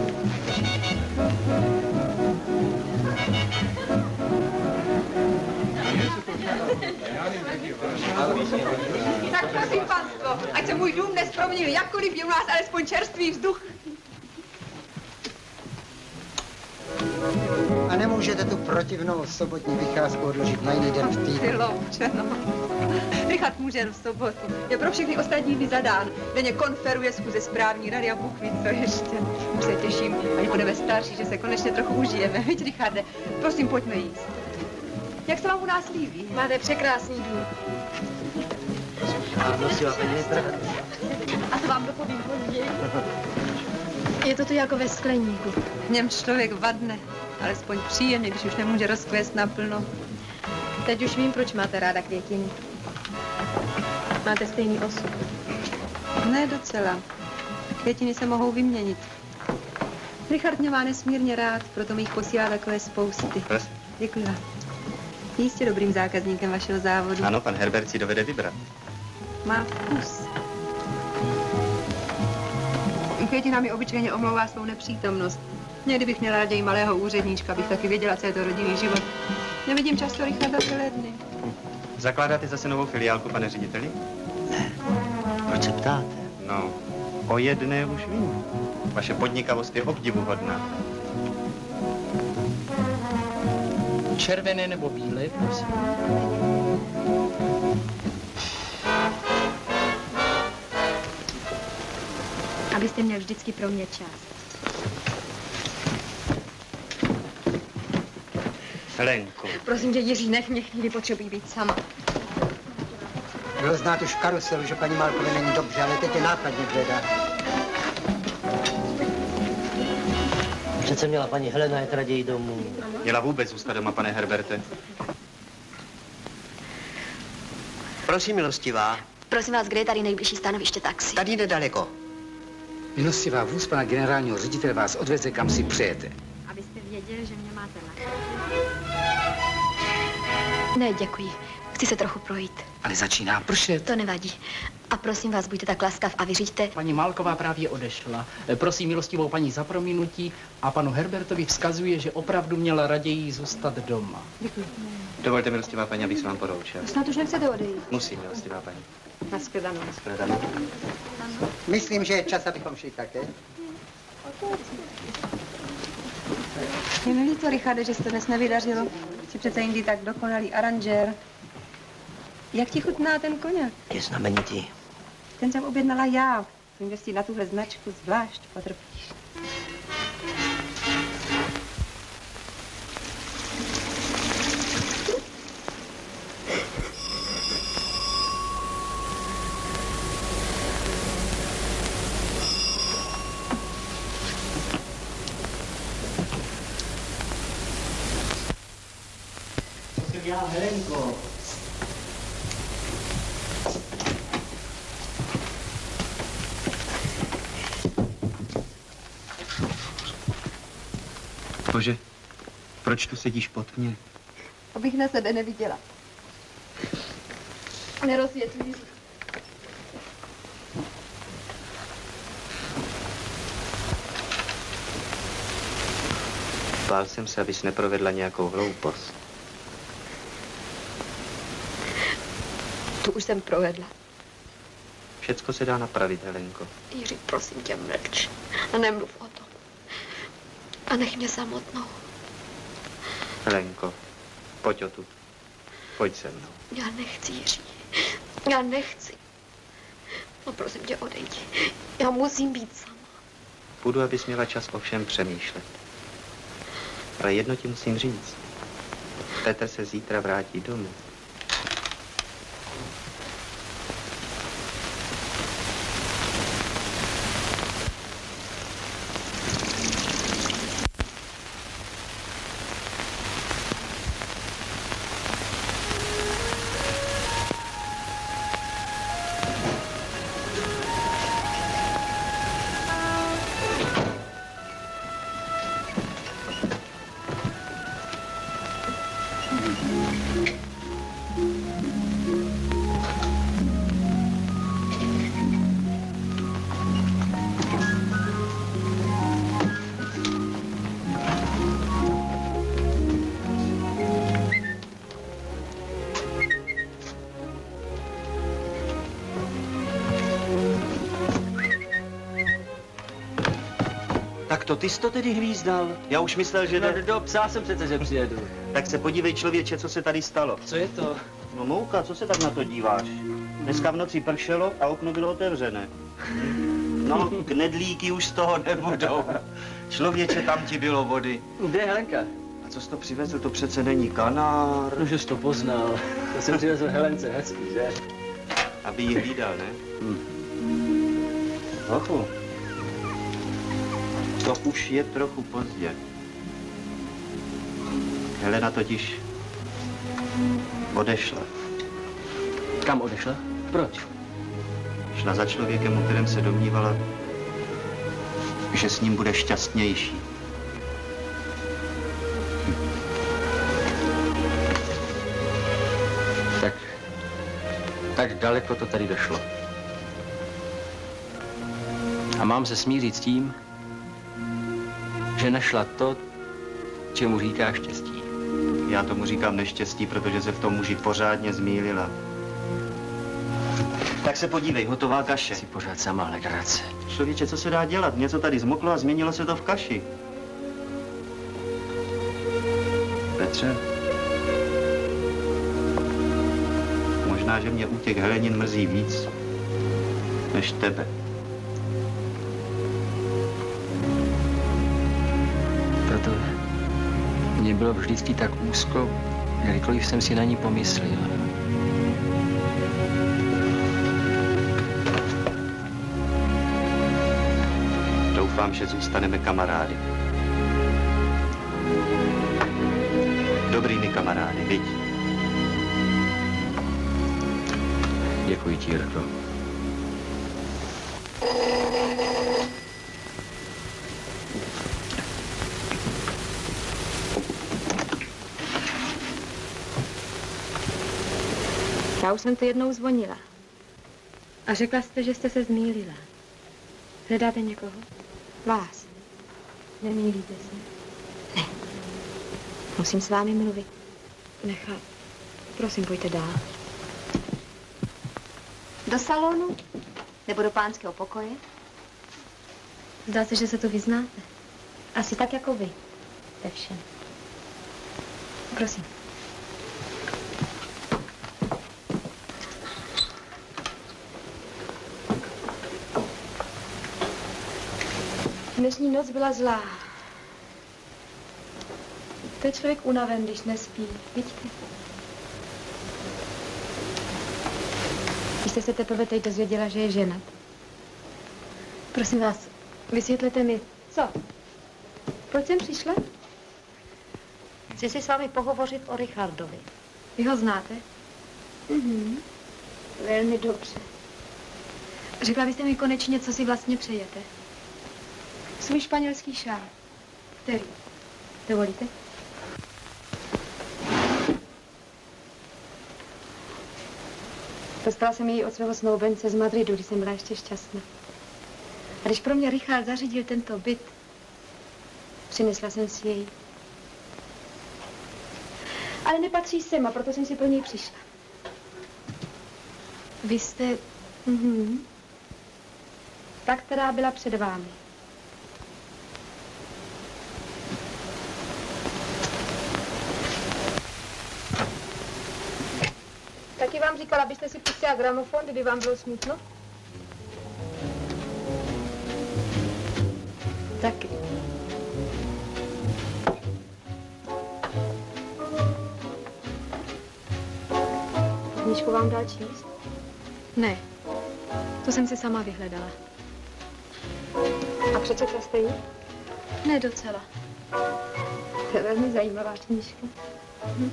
Tak prosím, pansko, ať se můj dům dnes proměnil jakkoliv, je u nás alespoň čerstvý vzduch. Nemůžete tu protivnou sobotní vycházku odložit na jiný den v Ty týdnu. louče, no. Richard může jen v sobotu. Je pro všechny ostatní dny zadán. Denně konferuje schůze správní rady a Bůh ví, co ještě. Už se těším, až budeme starší, že se konečně trochu užijeme. Víš, Richarde, prosím, pojďme jíst. Jak se vám u nás líbí? Máte překrásný dům. Petra. A to vám dopovím později. Je to tu jako ve skleníku. V něm člověk vadne, alespoň příjemně, když už nemůže rozkvést naplno. Teď už vím, proč máte ráda květiny. Máte stejný osud. Ne docela. Květiny se mohou vyměnit. Richard mě má nesmírně rád, proto mi jich posílá takové spousty. Prosím. Děkuji vám. Jistě dobrým zákazníkem vašeho závodu. Ano, pan Herbert si dovede vybrat. Má vkus. Květina mi obyčejně omlouvá svou nepřítomnost. Někdy bych měla raději malého úředníčka, abych taky věděla, co je to rodinný život. Nevidím často Richarda celé dny. Zakládáte zase novou filiálku, pane řediteli? Proč se ptáte? No, o jedné už vím. Vaše podnikavost je obdivuhodná. Červené nebo bílé, prosím. Abyste měl vždycky pro mě čas. Helenko, Prosím tě, Jiří, nech mě chvíli, potřebuji být sama. Bylo znát už v karuselu, že paní Malkové není dobře, ale teď je nápadně bledá. Přece měla paní Helena jet raději domů. měla vůbec zůstat doma, pane Herberte? Prosím, milostivá, Prosím vás, kde je tady nejbližší stanoviště taxi? tady nedaleko. Milostivá vůz pana generálního ředitele vás odveze, kam si přejete. Abyste věděli, že mě máte na Ne, děkuji. Chci se trochu projít. Ale začíná pršet. To nevadí. A prosím vás, buďte tak laskav a vyřiďte. Paní Málková právě odešla. Prosím milostivou paní za prominutí a panu Herbertovi vzkazuje, že opravdu měla raději zůstat doma. Děkuji. Dovolte, milostivá paní, abych se vám poroučil. Snad už nechcete odejít. Musím, milostivá paní. Nashledanou. Shledanou. Myslím, že je čas, abychom šli také. Je mi líto, Richarde, že se to dnes nevydařilo. Jsi přece jindy tak dokonalý aranžér. Jak ti chutná ten koněk? Je znamenitý. Ten jsem objednala já. Vím, že si na tuhle značku zvlášť potrpíš. Dělal, Helenko? Bože, proč tu sedíš pod mě? Abych na sebe neviděla. Nerozvětluji. Bál jsem se, abys neprovedla nějakou hloupost. Tu už jsem provedla. Všecko se dá napravit, Helenko. Jiří, prosím tě, mlč. A nemluv o tom. A nech mě samotnou. Helenko, pojď o tu. Pojď se mnou. Já nechci, Jiří. Já nechci. No prosím tě, odejdi. Já musím být sama. Půjdu, abys měla čas o všem přemýšlet. Ale jedno ti musím říct. Petr se zítra vrátí domů. To ty jsi to tedy hvízdal? Já už myslel, že No, jde... do psá jsem přece, že přijedu. Tak se podívej, člověče, co se tady stalo. Co je to? No Mouka, co se tak na to díváš? Dneska v noci pršelo a okno bylo otevřené. No, knedlíky už z toho nebudou. Člověče, tam ti bylo vody. Kde je Helenka? A co jsi to přivezl? To přece není kanár. No, že jsi to poznal. To jsem přivezl Helence, hezký, že? Aby ji hlídal, ne? Hm. Hochu. To už je trochu pozdě. Helena totiž odešla. Kam odešla? Proč? Šla za člověkem, o kterém se domnívala, že s ním bude šťastnější. Tak, tak daleko to tady došlo. A mám se smířit s tím, že našla to, čemu říká štěstí. Já tomu říkám neštěstí, protože se v tom muži pořádně zmýlila. Tak se podívej, hotová kaše. Jsi pořád sama legrace. Člověče, co se dá dělat? Něco tady zmoklo a změnilo se to v kaši. Petře? Možná, že mě útěk Helenin mrzí víc, než tebe. Bylo vždycky tak úzko, kdykoliv jsem si na ní pomyslel. Doufám, že zůstaneme kamarády. Dobrými kamarády, viď? Děkuji ti, Jirko. Já už jsem to jednou zvonila. A řekla jste, že jste se zmýlila. Hledáte někoho? Vás. Nemýlíte se? Ne. Musím s vámi mluvit. Nechat. Prosím, pojďte dál. Do salonu? Nebo do pánského pokoje? Zdá se, že se tu vyznáte. Asi tak jako vy. Ve všem. Prosím. Dnešní noc byla zlá. To je člověk unaven, když nespí. Vidíte? Vy jste se teprve teď dozvěděla, že je žena. Prosím vás, vysvětlete mi, co? Proč jsem přišla? Chci si s vámi pohovořit o Richardovi. Vy ho znáte? Mhm. Velmi dobře. Řekla byste mi konečně, co si vlastně přejete. Svůj španělský šál. Který? Dovolíte? Dostala jsem jej od svého snoubence z Madridu, když jsem byla ještě šťastná. A když pro mě Richard zařídil tento byt, přinesla jsem si jej. Ale nepatří sem a proto jsem si pro něj přišla. Vy jste... Mhm. Ta, která byla před vámi. Taky vám říkala, abyste si pustila gramofon, kdyby vám bylo smutno? Taky. Knížku vám dal číst? Ne, to jsem si sama vyhledala. A přečetla jste ji? Ne docela. To je velmi zajímavá knížka. Hm.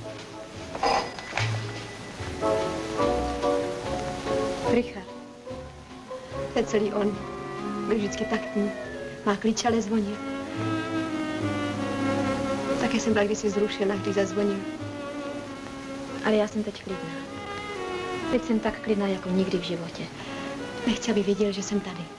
Richard. To je celý on. Byl vždycky taktní. Má klíč, ale zvonil. Také jsem byla kdysi zrušena, když zazvonil. Ale já jsem teď klidná. Teď jsem tak klidná jako nikdy v životě. Nechci, aby věděl, že jsem tady.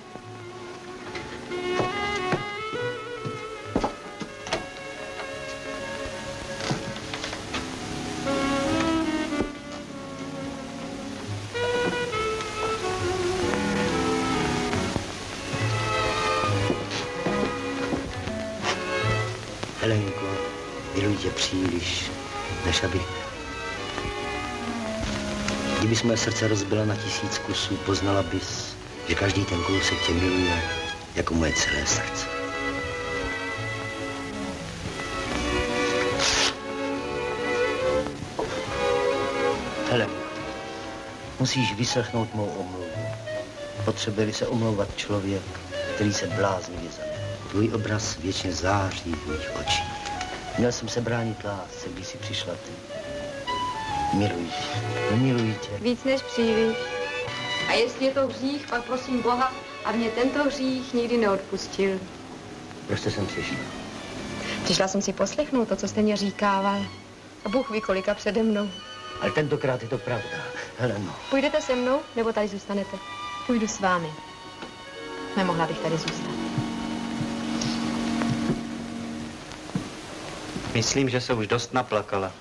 Srdce rozbila na tisíc kusů, poznala bys, že každý ten kousek tě miluje jako moje celé srdce. Helenko, musíš vyslechnout mou omluvu. Potřebuje se omlouvat člověk, který se bláznivě zanedbal. Tvůj obraz věčně září v mých očích. Měl jsem se bránit lásce, když jsi přišla ty. Miluji tě, miluji tě. Víc než příliš. A jestli je to hřích, pak prosím Boha, a mě tento hřích nikdy neodpustil. Proč jste sem přišla? Přišla jsem si poslechnout to, co jste mě říkával. A Bůh ví, kolika přede mnou. Ale tentokrát je to pravda. Heleno, Půjdete se mnou, nebo tady zůstanete? Půjdu s vámi. Nemohla bych tady zůstat. Myslím, že se už dost naplakala.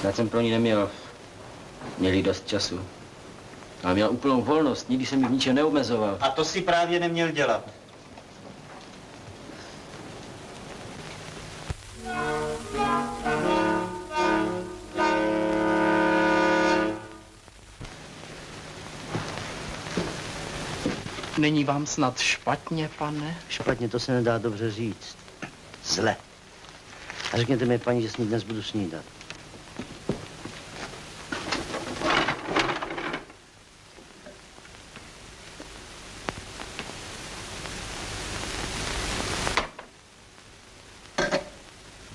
Snad jsem pro ní neměl. Měli dost času. Ale měl úplnou volnost, nikdy jsem ji v ničem neomezoval. A to si právě neměl dělat. Není vám snad špatně, pane? špatně to se nedá dobře říct. Zle. A řekněte mi, paní, že s ní dnes budu snídat.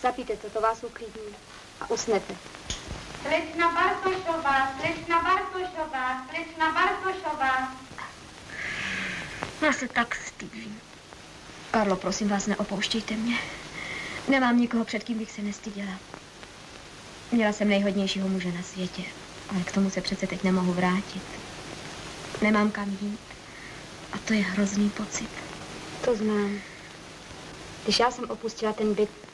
Zapijte to, to vás uklidní. A usnete. Slečna Bartošová, slečna Bartošová, slečna Bartošová. Já se tak stydím. Karlo, prosím vás, neopouštějte mě. Nemám nikoho, před kým bych se nestyděla. Měla jsem nejhodnějšího muže na světě, ale k tomu se přece teď nemohu vrátit. Nemám kam jít. A to je hrozný pocit. To znám. Když já jsem opustila ten byt,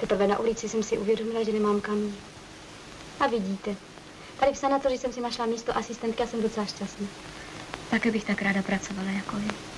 teprve na ulici jsem si uvědomila, že nemám kam. A vidíte, tady v sanatoři jsem si našla místo asistentky a jsem docela šťastná. Také bych tak ráda pracovala jako vy.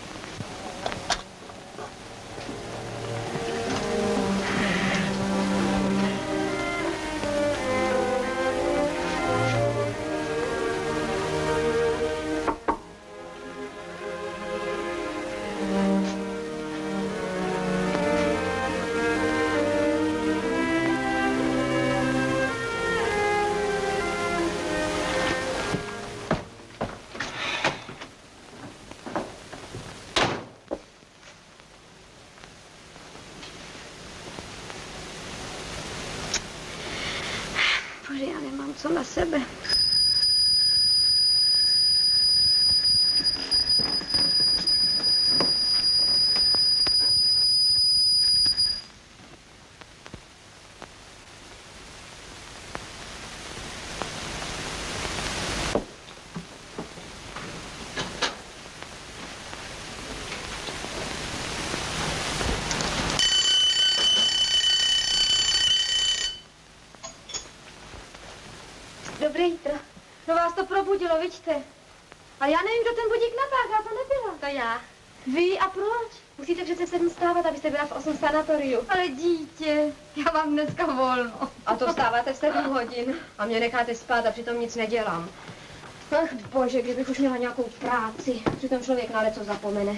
Vidíte? Ale já nevím, kdo ten budík natáhl, já to nebyla. To já. Vy a proč? Musíte přece v sedm stávat, abyste byla v osm sanatoriu. Ale dítě, já mám dneska volno. A to vstáváte v sedm hodin. A mě necháte spát a přitom nic nedělám. Ach bože, kdybych už měla nějakou práci. Přitom člověk na leco zapomene.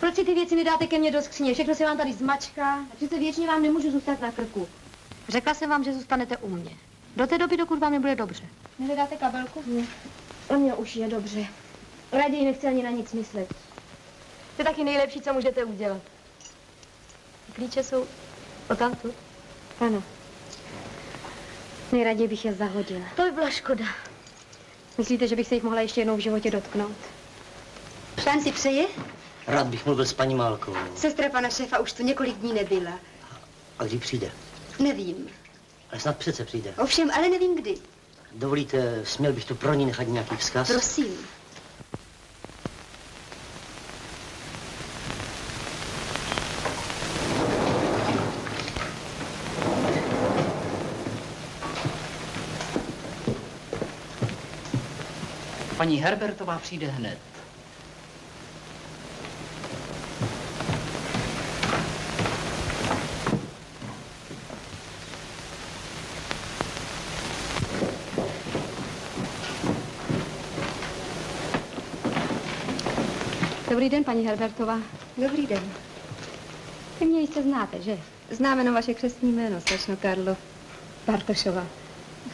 Proč si ty věci nedáte ke mně do skříně? Všechno se vám tady zmačká. A přece věčně vám nemůžu zůstat na krku. Řekla jsem vám, že zůstanete u mě. Do té doby, dokud vám nebude dobře. Nehledáte kabelku? Ne. O mě už je dobře. Raději nechci ani na nic myslet. To je taky nejlepší, co můžete udělat. Klíče jsou o tamtu? Ano. Nejraději bych je zahodila. To by byla škoda. Myslíte, že bych se jich mohla ještě jednou v životě dotknout? Pán si přeje? Rád bych mluvil s paní Málkovou. Sestra pana šéfa už tu několik dní nebyla. A kdy přijde? Nevím. Ale snad přece přijde. Ovšem, ale nevím kdy. Dovolíte, směl bych tu pro ní nechat nějaký vzkaz? Prosím. Paní Herbertová přijde hned. Dobrý den, paní Herbertová. Dobrý den. Vy mě jistě znáte, že? Známe no vaše křestní jméno, slečno Karlo. Bartošová.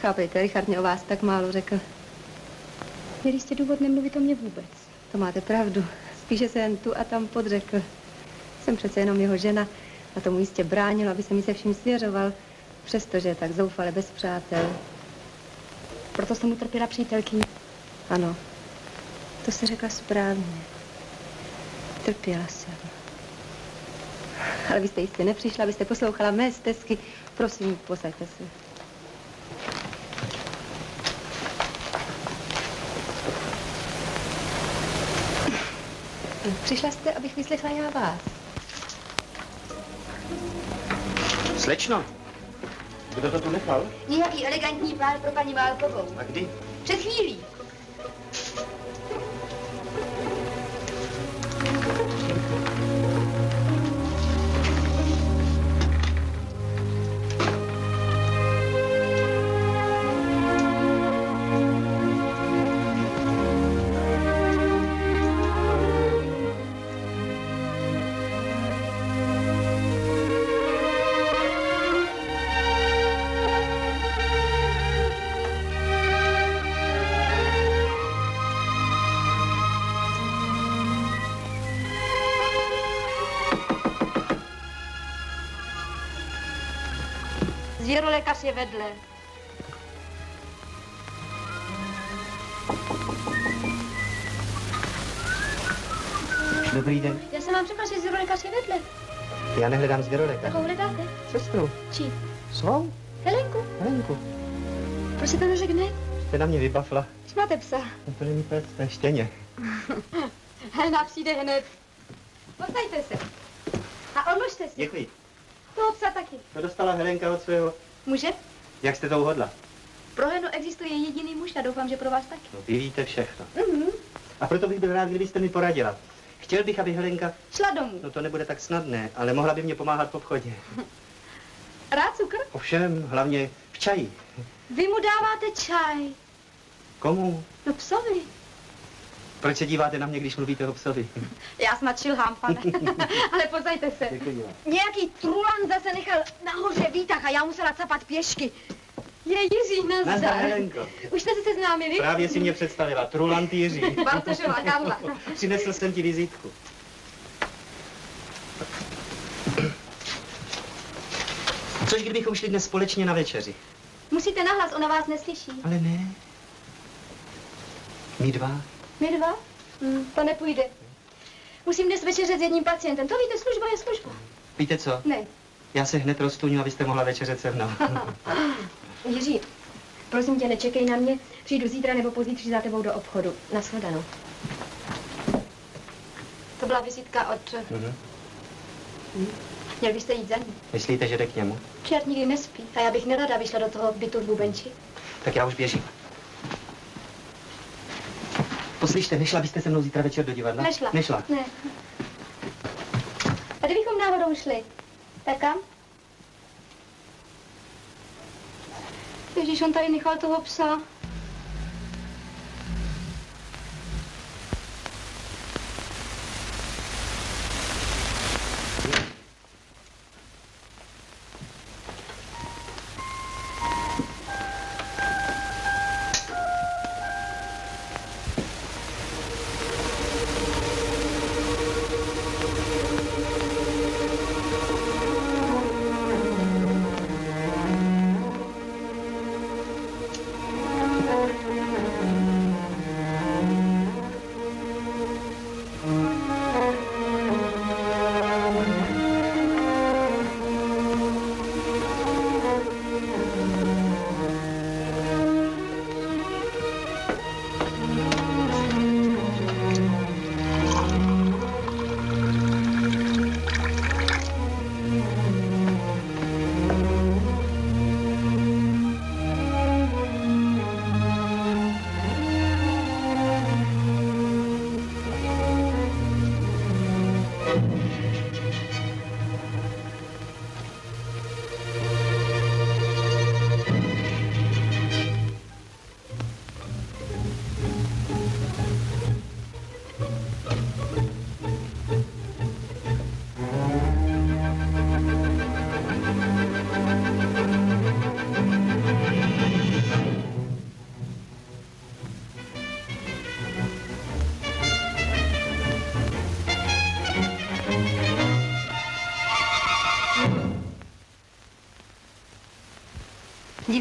Chápejte, Richard mě o vás tak málo řekl. Měli jste důvod nemluvit o mě vůbec. To máte pravdu. Spíše se jen tu a tam podřekl. Jsem přece jenom jeho žena a tomu jistě bránilo, aby se mi se vším svěřoval, přestože je tak zoufale bez přátel. Proto jsem utrpěla přítelkyni. Ano, to se řekla správně. Trpěla jsem. Ale vy jste jistě nepřišla, abyste poslouchala mé stezky. Prosím, posaďte se. Přišla jste, abych vyslechla já vás. Slečno, kdo to tu nechal? Nějaký elegantní pár pro paní Válkovou. A kdy? Před chvílí. Je vedle. Dobrý den. Já jsem vám řekla, že zvěrolékař je vedle. Já nehledám zvěrolékaře. ho hledáte? Sestru. Či? Svou? Helenku? Helenku. Proč si to neřekne? Jste na mě vybafla. Když máte psa. No to není pes, to je štěně. Helena přijde hned. Posaďte se. A odložte si. Děkuji. Toho psa taky. To dostala Helenka od svého. Muže? Jak jste to uhodla? Pro Helenu existuje jediný muž a doufám, že pro vás taky. No, vy víte všechno. Mhm. A proto bych byl rád, kdybyste mi poradila. Chtěl bych, aby Helenka... Šla domů. No to nebude tak snadné, ale mohla by mě pomáhat v obchodě. Rád cukr? Ovšem, hlavně v čaji. Vy mu dáváte čaj. Komu? No psovi. Proč se díváte na mě, když mluvíte o psovi? Já snad šilhám, pane. Ale posaďte se. Nějaký trulan zase nechal nahoře výtah a já musela capat pěšky. Je Jiří, nazdar. Nazdar, Helenko. Už jste se seznámili? Právě si mě představila, Trulant Jiří. Bartošová Karla. Přinesl jsem ti vizitku. Což kdybychom šli dnes společně na večeři? Musíte nahlas, ona vás neslyší. Ale ne. My dva? My dva? Hm, to nepůjde. Musím dnes večeřet s jedním pacientem. To víte, služba je služba. Víte co? Ne. Já se hned roztuňu, abyste mohla večeřet se mnou. Jiří, prosím tě, nečekej na mě. Přijdu zítra nebo pozítří za tebou do obchodu. Nashledanou. To byla vizitka od... Mhm. Hm? Měl byste jít za ní. Myslíte, že jde k němu? Čert nikdy nespí. A já bych nerada vyšla do toho bytu v Bubenči. Tak já už běžím. Poslyšte, nešla byste se mnou zítra večer do divadla? Nešla. Nešla. Ne. A kdybychom náhodou šli, tak kam? Ježíš, on tady nechal toho psa.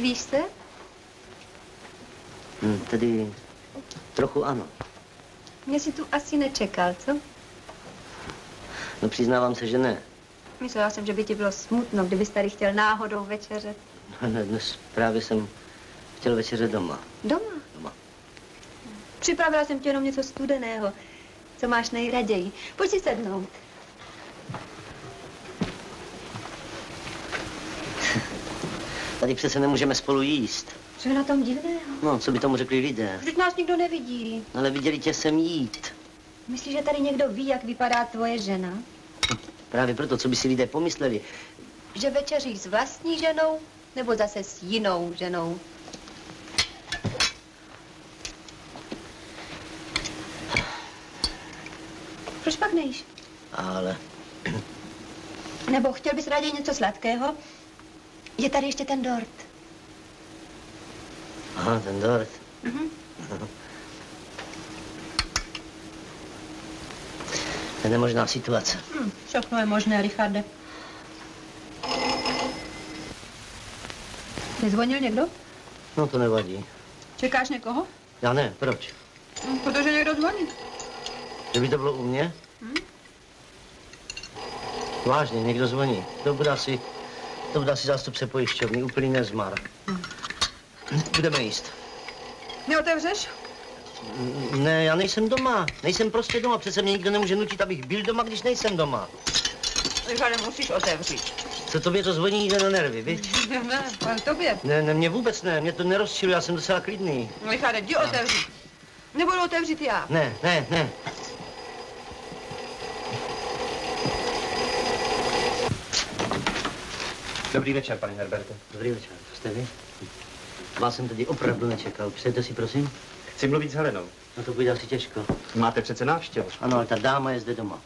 Divíš se? Hm, tedy trochu ano. Mě si tu asi nečekal, co? No přiznávám se, že ne. Myslela jsem, že by ti bylo smutno, kdybys tady chtěl náhodou večeřet. No, ne, Dnes právě jsem chtěl večeřet doma. Doma? Doma. Připravila jsem ti jenom něco studeného. Co máš nejraději? Pojď si sednout. Tady přece nemůžeme spolu jíst. Co je na tom divného? No, co by tomu řekli lidé? Vždyť nás nikdo nevidí. Ale viděli tě sem jít. Myslíš, že tady někdo ví, jak vypadá tvoje žena? Právě proto, co by si lidé pomysleli. Že večeříš s vlastní ženou, nebo zase s jinou ženou? Proč pak nejíš? Ale Nebo chtěl bys raději něco sladkého? Je tady ještě ten dort. Aha, ten dort. Mhm. To je nemožná situace. Hm, všechno je možné, Richarde. Nezvonil někdo? No to nevadí. Čekáš někoho? Já ne, proč? Hm, Protože někdo zvoní. Že by to bylo u mě? Hm? Vážně, někdo zvoní. To bude asi, to bude asi zástupce pojišťovny, úplný nezmar. Budeme jíst. Neotevřeš? Ne, já nejsem doma. Nejsem prostě doma. Přece mě nikdo nemůže nutit, abych byl doma, když nejsem doma. Richarde, musíš otevřít. Co tobě to zvoní jde na nervy, viď? Ne, ne, pan tobě. Ne, ne, mě vůbec ne. Mě to nerozčiluje, já jsem docela klidný. Richarde, jdi otevřít. Nebudu otevřít já. Ne, ne, ne. Dobrý večer, pane Herberte. Dobrý večer, to jste vy? Vás jsem tady opravdu nečekal. Přijďte si, prosím. Chci mluvit s Helenou. No to bude asi těžko. Máte přece návštěvu. Ano, ale ta dáma je zde doma.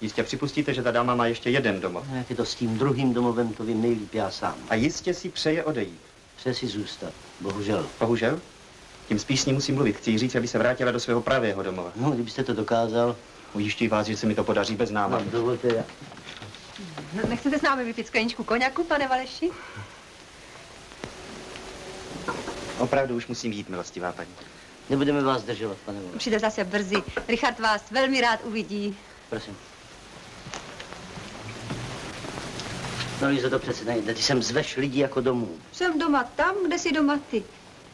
Jistě připustíte, že ta dáma má ještě jeden domov. No, Jak je to s tím druhým domovem, to vím nejlíp já sám. A jistě si přeje odejít. Přeje si zůstat, bohužel. Bohužel? Tím spíš s ní musím mluvit. Chci jí říct, aby se vrátila do svého pravého domova. No, kdybyste to dokázal. Ujišťuji vás, že se mi to podaří bez námahy. No, dovolte, já. No, nechcete s námi vypít skleničku koněku, pane Valeši? Opravdu už musím jít, milostivá paní. Nebudeme vás zdržovat, pane Vole. Přijde zase brzy. Richard vás velmi rád uvidí. Prosím. No, Lizo, to přece nejde. Ty sem zveš lidi jako domů. Jsem doma tam, kde jsi doma ty.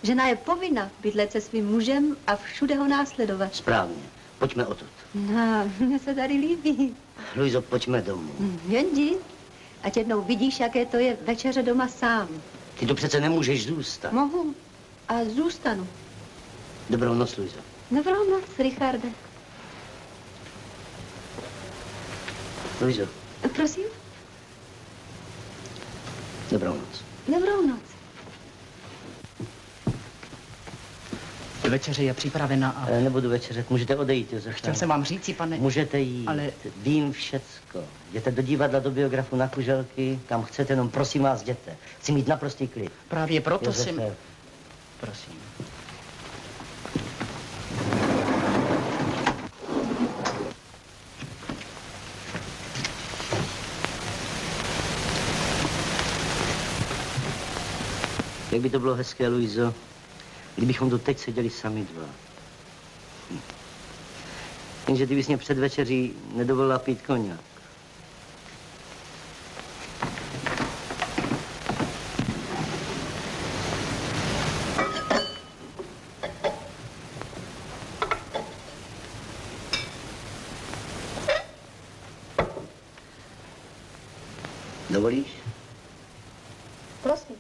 Žena je povinna bydlet se svým mužem a všude ho následovat. Správně. Pojďme odtud. No, mně se tady líbí. Luizo, pojďme domů. Hm, Jen jdi. Ať jednou vidíš, jaké to je večeře doma sám. Ty tu přece nemůžeš zůstat. Mohu. A zůstanu. Dobrou noc, Luizo. Dobrou noc, Richarde. Luizo, Prosím? dobrou noc. Dobrou noc. Večeře je připravena a... Eh, Nebudu večeřet, můžete odejít, Josefa. Chtěl jsem vám říci, pane... Můžete jít, Ale- vím všecko. Jděte do divadla, do biografu na kuželky, kam chcete, jenom prosím vás, jděte. Chci mít naprostý klid. Právě proto Josefe, jsem... Prosím. Jak by to bylo hezké, Luizo, kdybychom tu teď seděli sami dva. Hm. Jenže ty bys mě před večeří nedovolila pít koněk. Dovolíš? Prosím.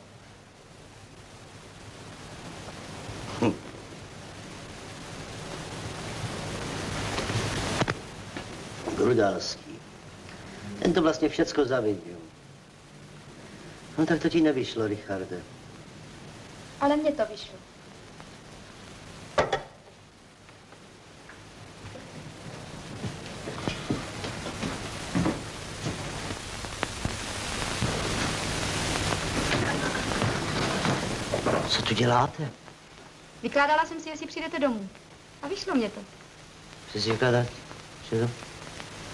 Grudalský. Ten to vlastně všecko zaviděl. No tak to ti nevyšlo, Richarde. Ale mně to vyšlo. Co tu děláte? Vykládala jsem si, jestli přijdete domů. A vyšlo mě to. Chci si vykládat? Co?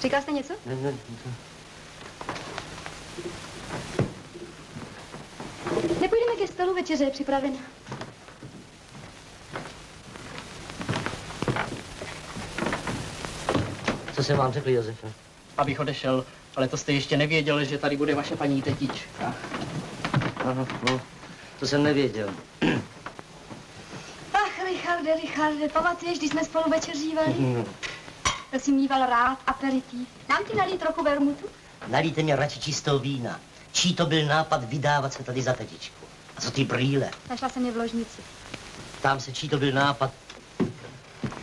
Říkal jste něco? Ne, ne, to. Nepůjdeme ke stolu, večeře je připravena. Co jsem vám řekl, Josefe? Abych odešel, ale to jste ještě nevěděl, že tady bude vaše paní tetička. Aha, no, to jsem nevěděl. Ach, Richarde, Richarde, pamatuješ, když jsme spolu večeřívali? No. To jsi mýval rád aperitiv. Nám ti nalít trochu vermutu? Nalíte mě radši čistou vína. Čí to byl nápad vydávat se tady za tetičku? A co ty brýle? Našla jsem je v ložnici. Tam se čí to byl nápad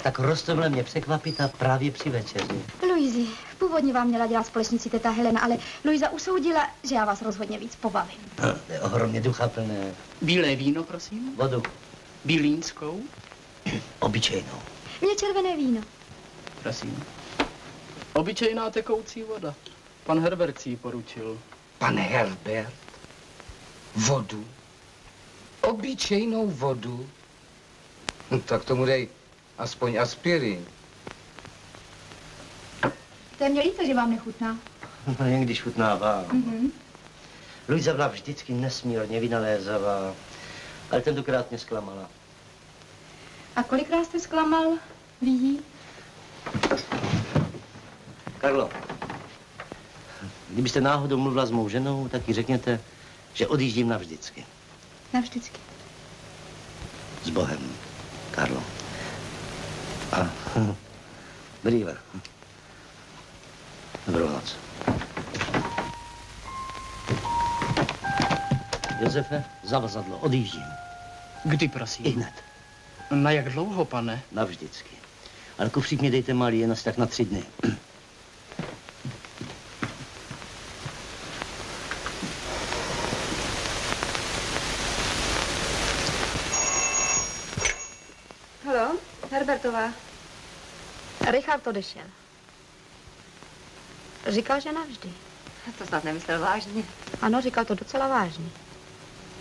tak roztomile mě překvapit a právě při večeři. Luizi, původně vám měla dělat společnici teta Helena, ale Luisa usoudila, že já vás rozhodně víc pobavím. To je ohromně duchaplné. Bílé víno, prosím. Vodu. Bílínskou. Obyčejnou. Mně červené víno. Prosím. Obyčejná tekoucí voda. Pan Herbert si ji poručil. Pan Herbert? Vodu? Obyčejnou vodu? Hm, tak tomu dej aspoň aspirin. To je mě líto, že vám nechutná. No jen když chutnává. Mhm. Luisa byla vždycky nesmírně vynalézavá, ale tentokrát mě zklamala. A kolikrát jste zklamal? Ví? Karlo, kdybyste náhodou mluvila s mou ženou, tak jí řekněte, že odjíždím navždycky. Navždycky. S Bohem, Karlo. A brýle. Dobrou noc. Josefe, zavazadlo, odjíždím. Kdy, prosím? I hned. Na jak dlouho, pane? Navždycky. Ale kufřík mi dejte malý, jen asi tak na tři dny. Halo, Herbertová. Richard odešel. Říkal, že navždy. To snad nemyslel vážně. Ano, říkal to docela vážně.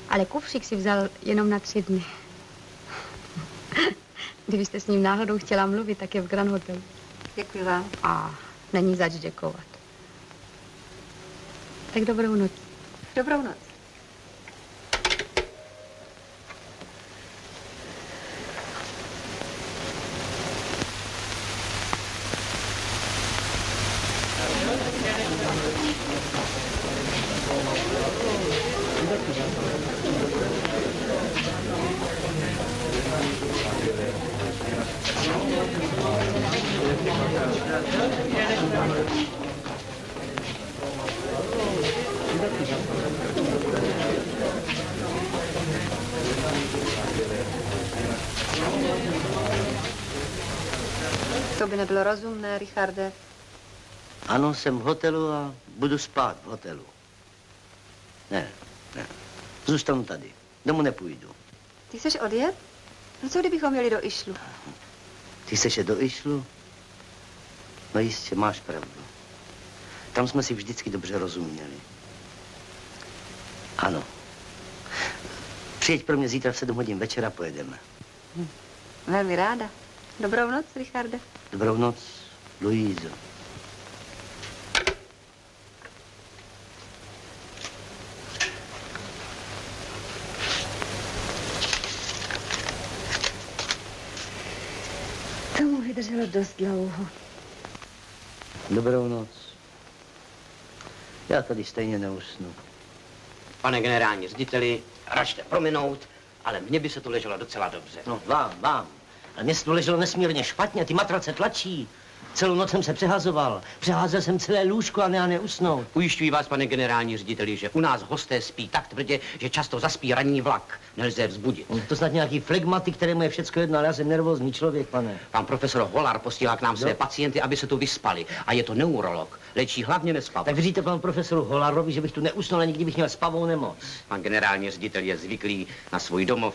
Ale kufřík si vzal jenom na tři dny. Kdybyste s ním náhodou chtěla mluvit, tak je v Grand Hotelu. Děkuji vám. A není zač děkovat. Tak dobrou noc. Dobrou noc. To rozumné, Richarde. Ano, jsem v hotelu a budu spát v hotelu. Ne, ne. Zůstanu tady. Domů nepůjdu. Ty chceš odjet? No co kdybychom jeli do Išlu? Ty chceš je do Išlu? No jistě, máš pravdu. Tam jsme si vždycky dobře rozuměli. Ano. Přijeď pro mě zítra v 7 hodin večera, pojedeme. Velmi ráda. Dobrou noc, Richarde. Dobrou noc, Luízo. Tomu vydrželo dost dlouho. Dobrou noc. Já tady stejně neusnu. Pane generální řediteli, račte prominout, ale mně by se tu leželo docela dobře. No, vám, vám. Ale mě se to leželo nesmírně špatně, ty matrace tlačí. Celou noc jsem se přehazoval. Přeházel jsem celé lůžko a ne a neusnout. Ujišťuji vás, pane generální řediteli, že u nás hosté spí tak tvrdě, že často zaspí ranní vlak. Nelze vzbudit. On to snad nějaký flegmatik, kterému je všecko jedno, ale já jsem nervózní člověk, pane. Pan profesor Holar posílá k nám své Jo. pacienty, aby se tu vyspali. A je to neurolog. Léčí hlavně nespavost. Tak věříte panu profesoru Holarovi, že bych tu neusnul ani kdybych měl spavou nemoc. Pan generální ředitel je zvyklý na svůj domov.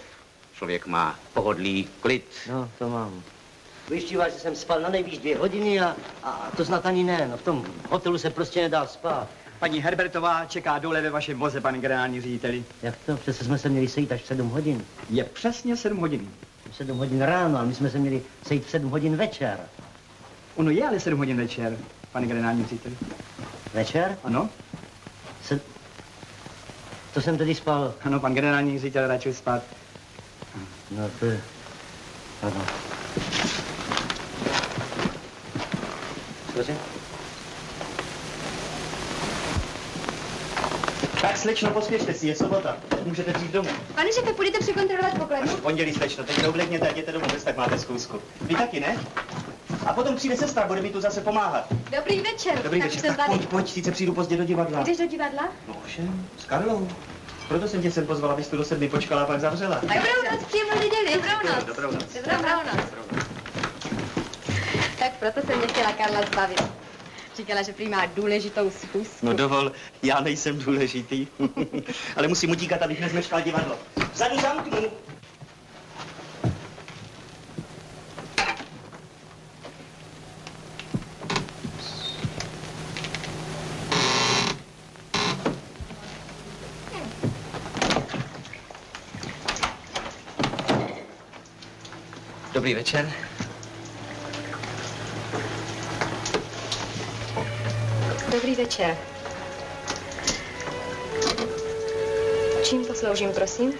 Člověk má pohodlí, klid. No, to mám. Ujišťuji vás, že jsem spal na nejvíc dvě hodiny a, a to snad ani ne. No, v tom hotelu se prostě nedá spát. Paní Herbertová čeká dole ve vašem voze, pane generální řediteli. Jak to? Přece jsme se měli sejít až v 7 hodin. Je přesně 7 hodin. V 7 hodin ráno, ale my jsme se měli sejít v 7 hodin večer. Ono je ale 7 hodin večer, pane generální řediteli. Večer? Ano? Se... To jsem tedy spal. Ano, pan generální ředitel radši spát. No to je... Ano. Cože? Tak, slečno, pospěšte si, je sobota. Můžete přijít domů. Pane šefe, půjdete překontrolovat Až pokladnu? v pondělí, slečno, teď neubledněte a jděte domů, bez tak máte zkusku. Vy taky, ne? A potom přijde sestra, bude mi tu zase pomáhat. Dobrý večer. Dobrý tak večer, tak pojď, pojď, sice přijdu pozdě do divadla. Jdeš do divadla? No ovšem, s Karlou. Proto jsem tě sem pozvala, abys tu do sedmi počkala a pak zavřela. Dobrou noc, příjemnou neděli. Dobrou noc. Dobrou noc. Dobrou noc. Tak proto jsem nechtěla Karla zbavit. Říkala, že prý má důležitou schůzku. No dovol, já nejsem důležitý. Ale musím utíkat, abych nezmeškal divadlo. Vzadu zamknu. Dobrý večer. Dobrý večer. Čím posloužím, prosím?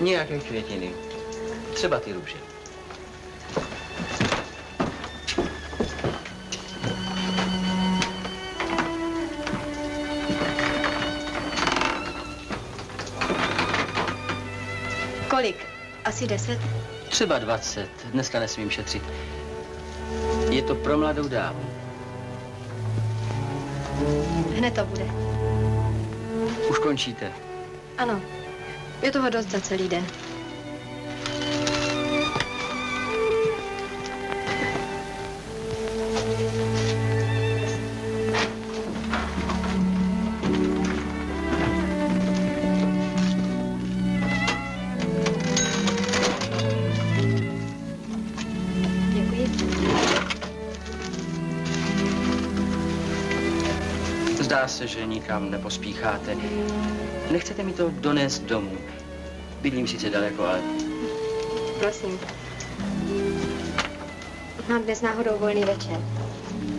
Nějaké květiny. Třeba ty růže. Kolik? Asi deset. Třeba 20. Dneska nesmím šetřit. Je to pro mladou dámu. Hned to bude. Už končíte. Ano. Je toho dost za celý den. Zdá se, že nikam nepospícháte. Nechcete mi to donést domů. Bydlím sice daleko, ale Prosím. Mám dnes náhodou volný večer.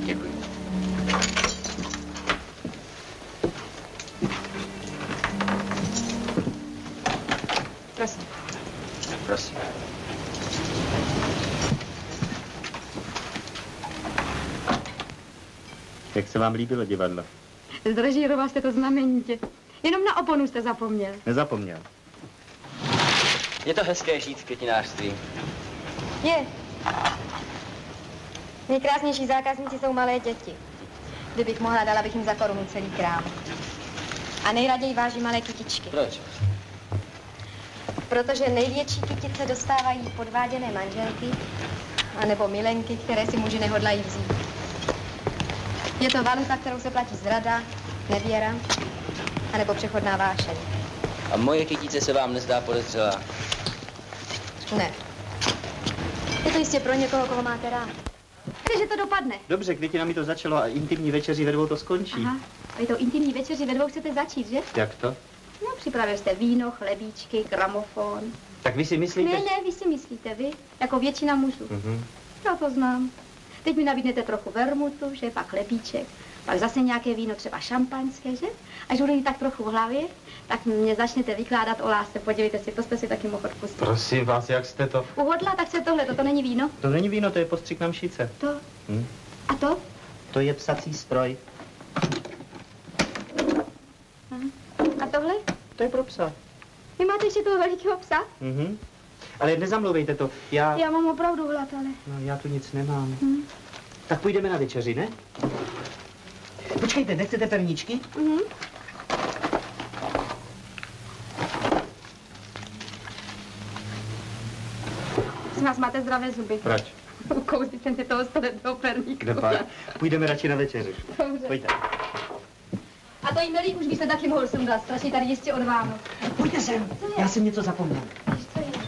děkuji. Prosím. Prosím. Jak se vám líbilo divadlo? Zdražíroval jste to znamenitě. Jenom na oponu jste zapomněl. Nezapomněl. Je to hezké žít v květinářství. Je. Nejkrásnější zákazníci jsou malé děti. Kdybych mohla, dala bych jim za korunu celý krám. A nejraději váží malé kytičky. Proč? Protože největší kytice dostávají podváděné manželky anebo milenky, které si muži nehodlají vzít. Je to valuta, kterou se platí zrada, nevěra, anebo přechodná vášeň. A moje kytice se vám nezdá podezřelá. Ne. Je to jistě pro někoho, koho máte rád. Takže to dopadne. Dobře, květinami to začalo a intimní večeři ve dvou to skončí. Aha. A je to intimní večeři, ve dvou chcete začít, že? Jak to? No, připravil jste víno, chlebíčky, gramofon. Tak vy si myslíte... Ne, ne, vy si myslíte, vy, jako většina mužů. Mhm. Já to znám. Teď mi nabídnete trochu vermutu, že, pak chlebíček, pak zase nějaké víno, třeba šampaňské, že? Až budu tak trochu v hlavě, tak mě začnete vykládat o lásce. Podívejte si, to jste si taky mohl odpustit. Prosím vás, jak jste to... Uhodla, tak se tohle, toto není víno. To není víno, to je postřik na mšice. To. Hm? A to? To je psací stroj. Aha. A tohle? To je pro psa. Vy máte ještě toho velikého psa? Mhm. Ale nezamlouvejte to. Já... Já mám opravdu hlad, ale... No, já tu nic nemám. Hm. Tak půjdeme na večeři, ne? Počkejte, nechcete perníčky? Mhm. Z vás máte zdravé zuby. Proč? Ukouzit jsem si toho stoletého perníku. Kde pak? Půjdeme radši na večeři. Dobře. Pojďte. A to jmelí už byste taky mohl sundat, strašně tady jistě od Vánoc. Pojďte sem, já jsem něco zapomněl.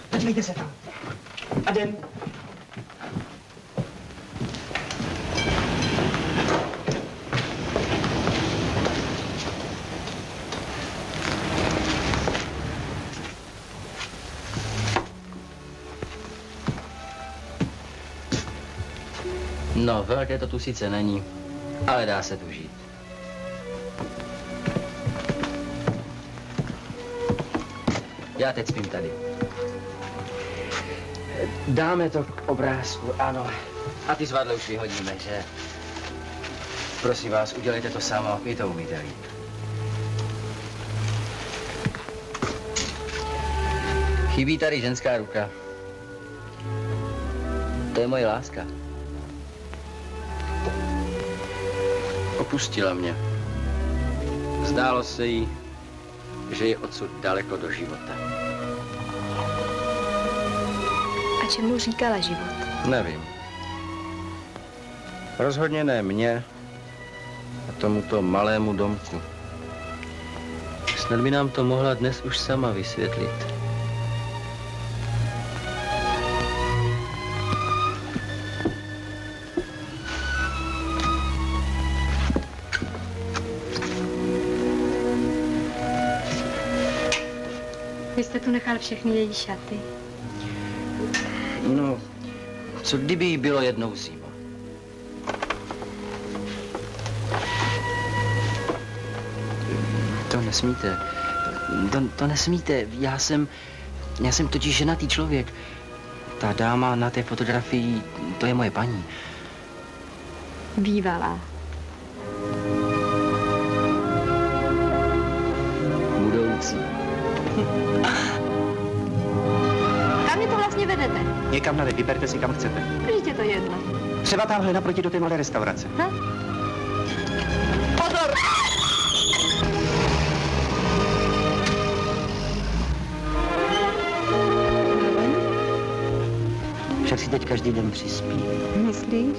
Podívejte se tam. A jdem. No, velké to tu sice není, ale dá se tu žít. Já teď spím tady. Dáme to k obrázku, ano. A ty zvadle už vyhodíme, že? Prosím vás, udělejte to samo, vy to umíte líp. Chybí tady ženská ruka. To je moje láska. Opustila mě. Zdálo se jí, že je odsud daleko do života. Čemu říkala život? Nevím. Rozhodně ne mě a tomuto malému domku. Snad by nám to mohla dnes už sama vysvětlit. Vy jste tu nechal všechny její šaty. Co kdyby jí bylo jednou zima? To nesmíte. To, to nesmíte. Já jsem, já jsem totiž ženatý člověk. Ta dáma na té fotografii, to je moje paní. Bývalá. Budoucí. Někam na vyberte si kam chcete. Vždyť je to jedno. Třeba tamhle naproti do té malé restaurace. Ha? Pozor! Však si teď každý den přispí. Myslíš?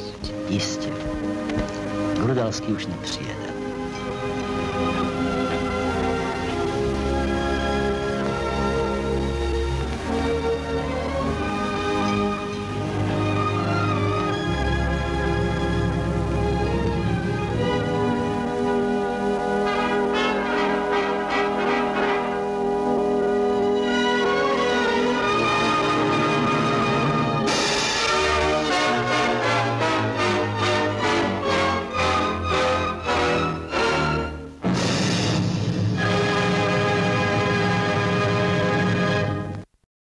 Jistě. Grudalský už nepřijede.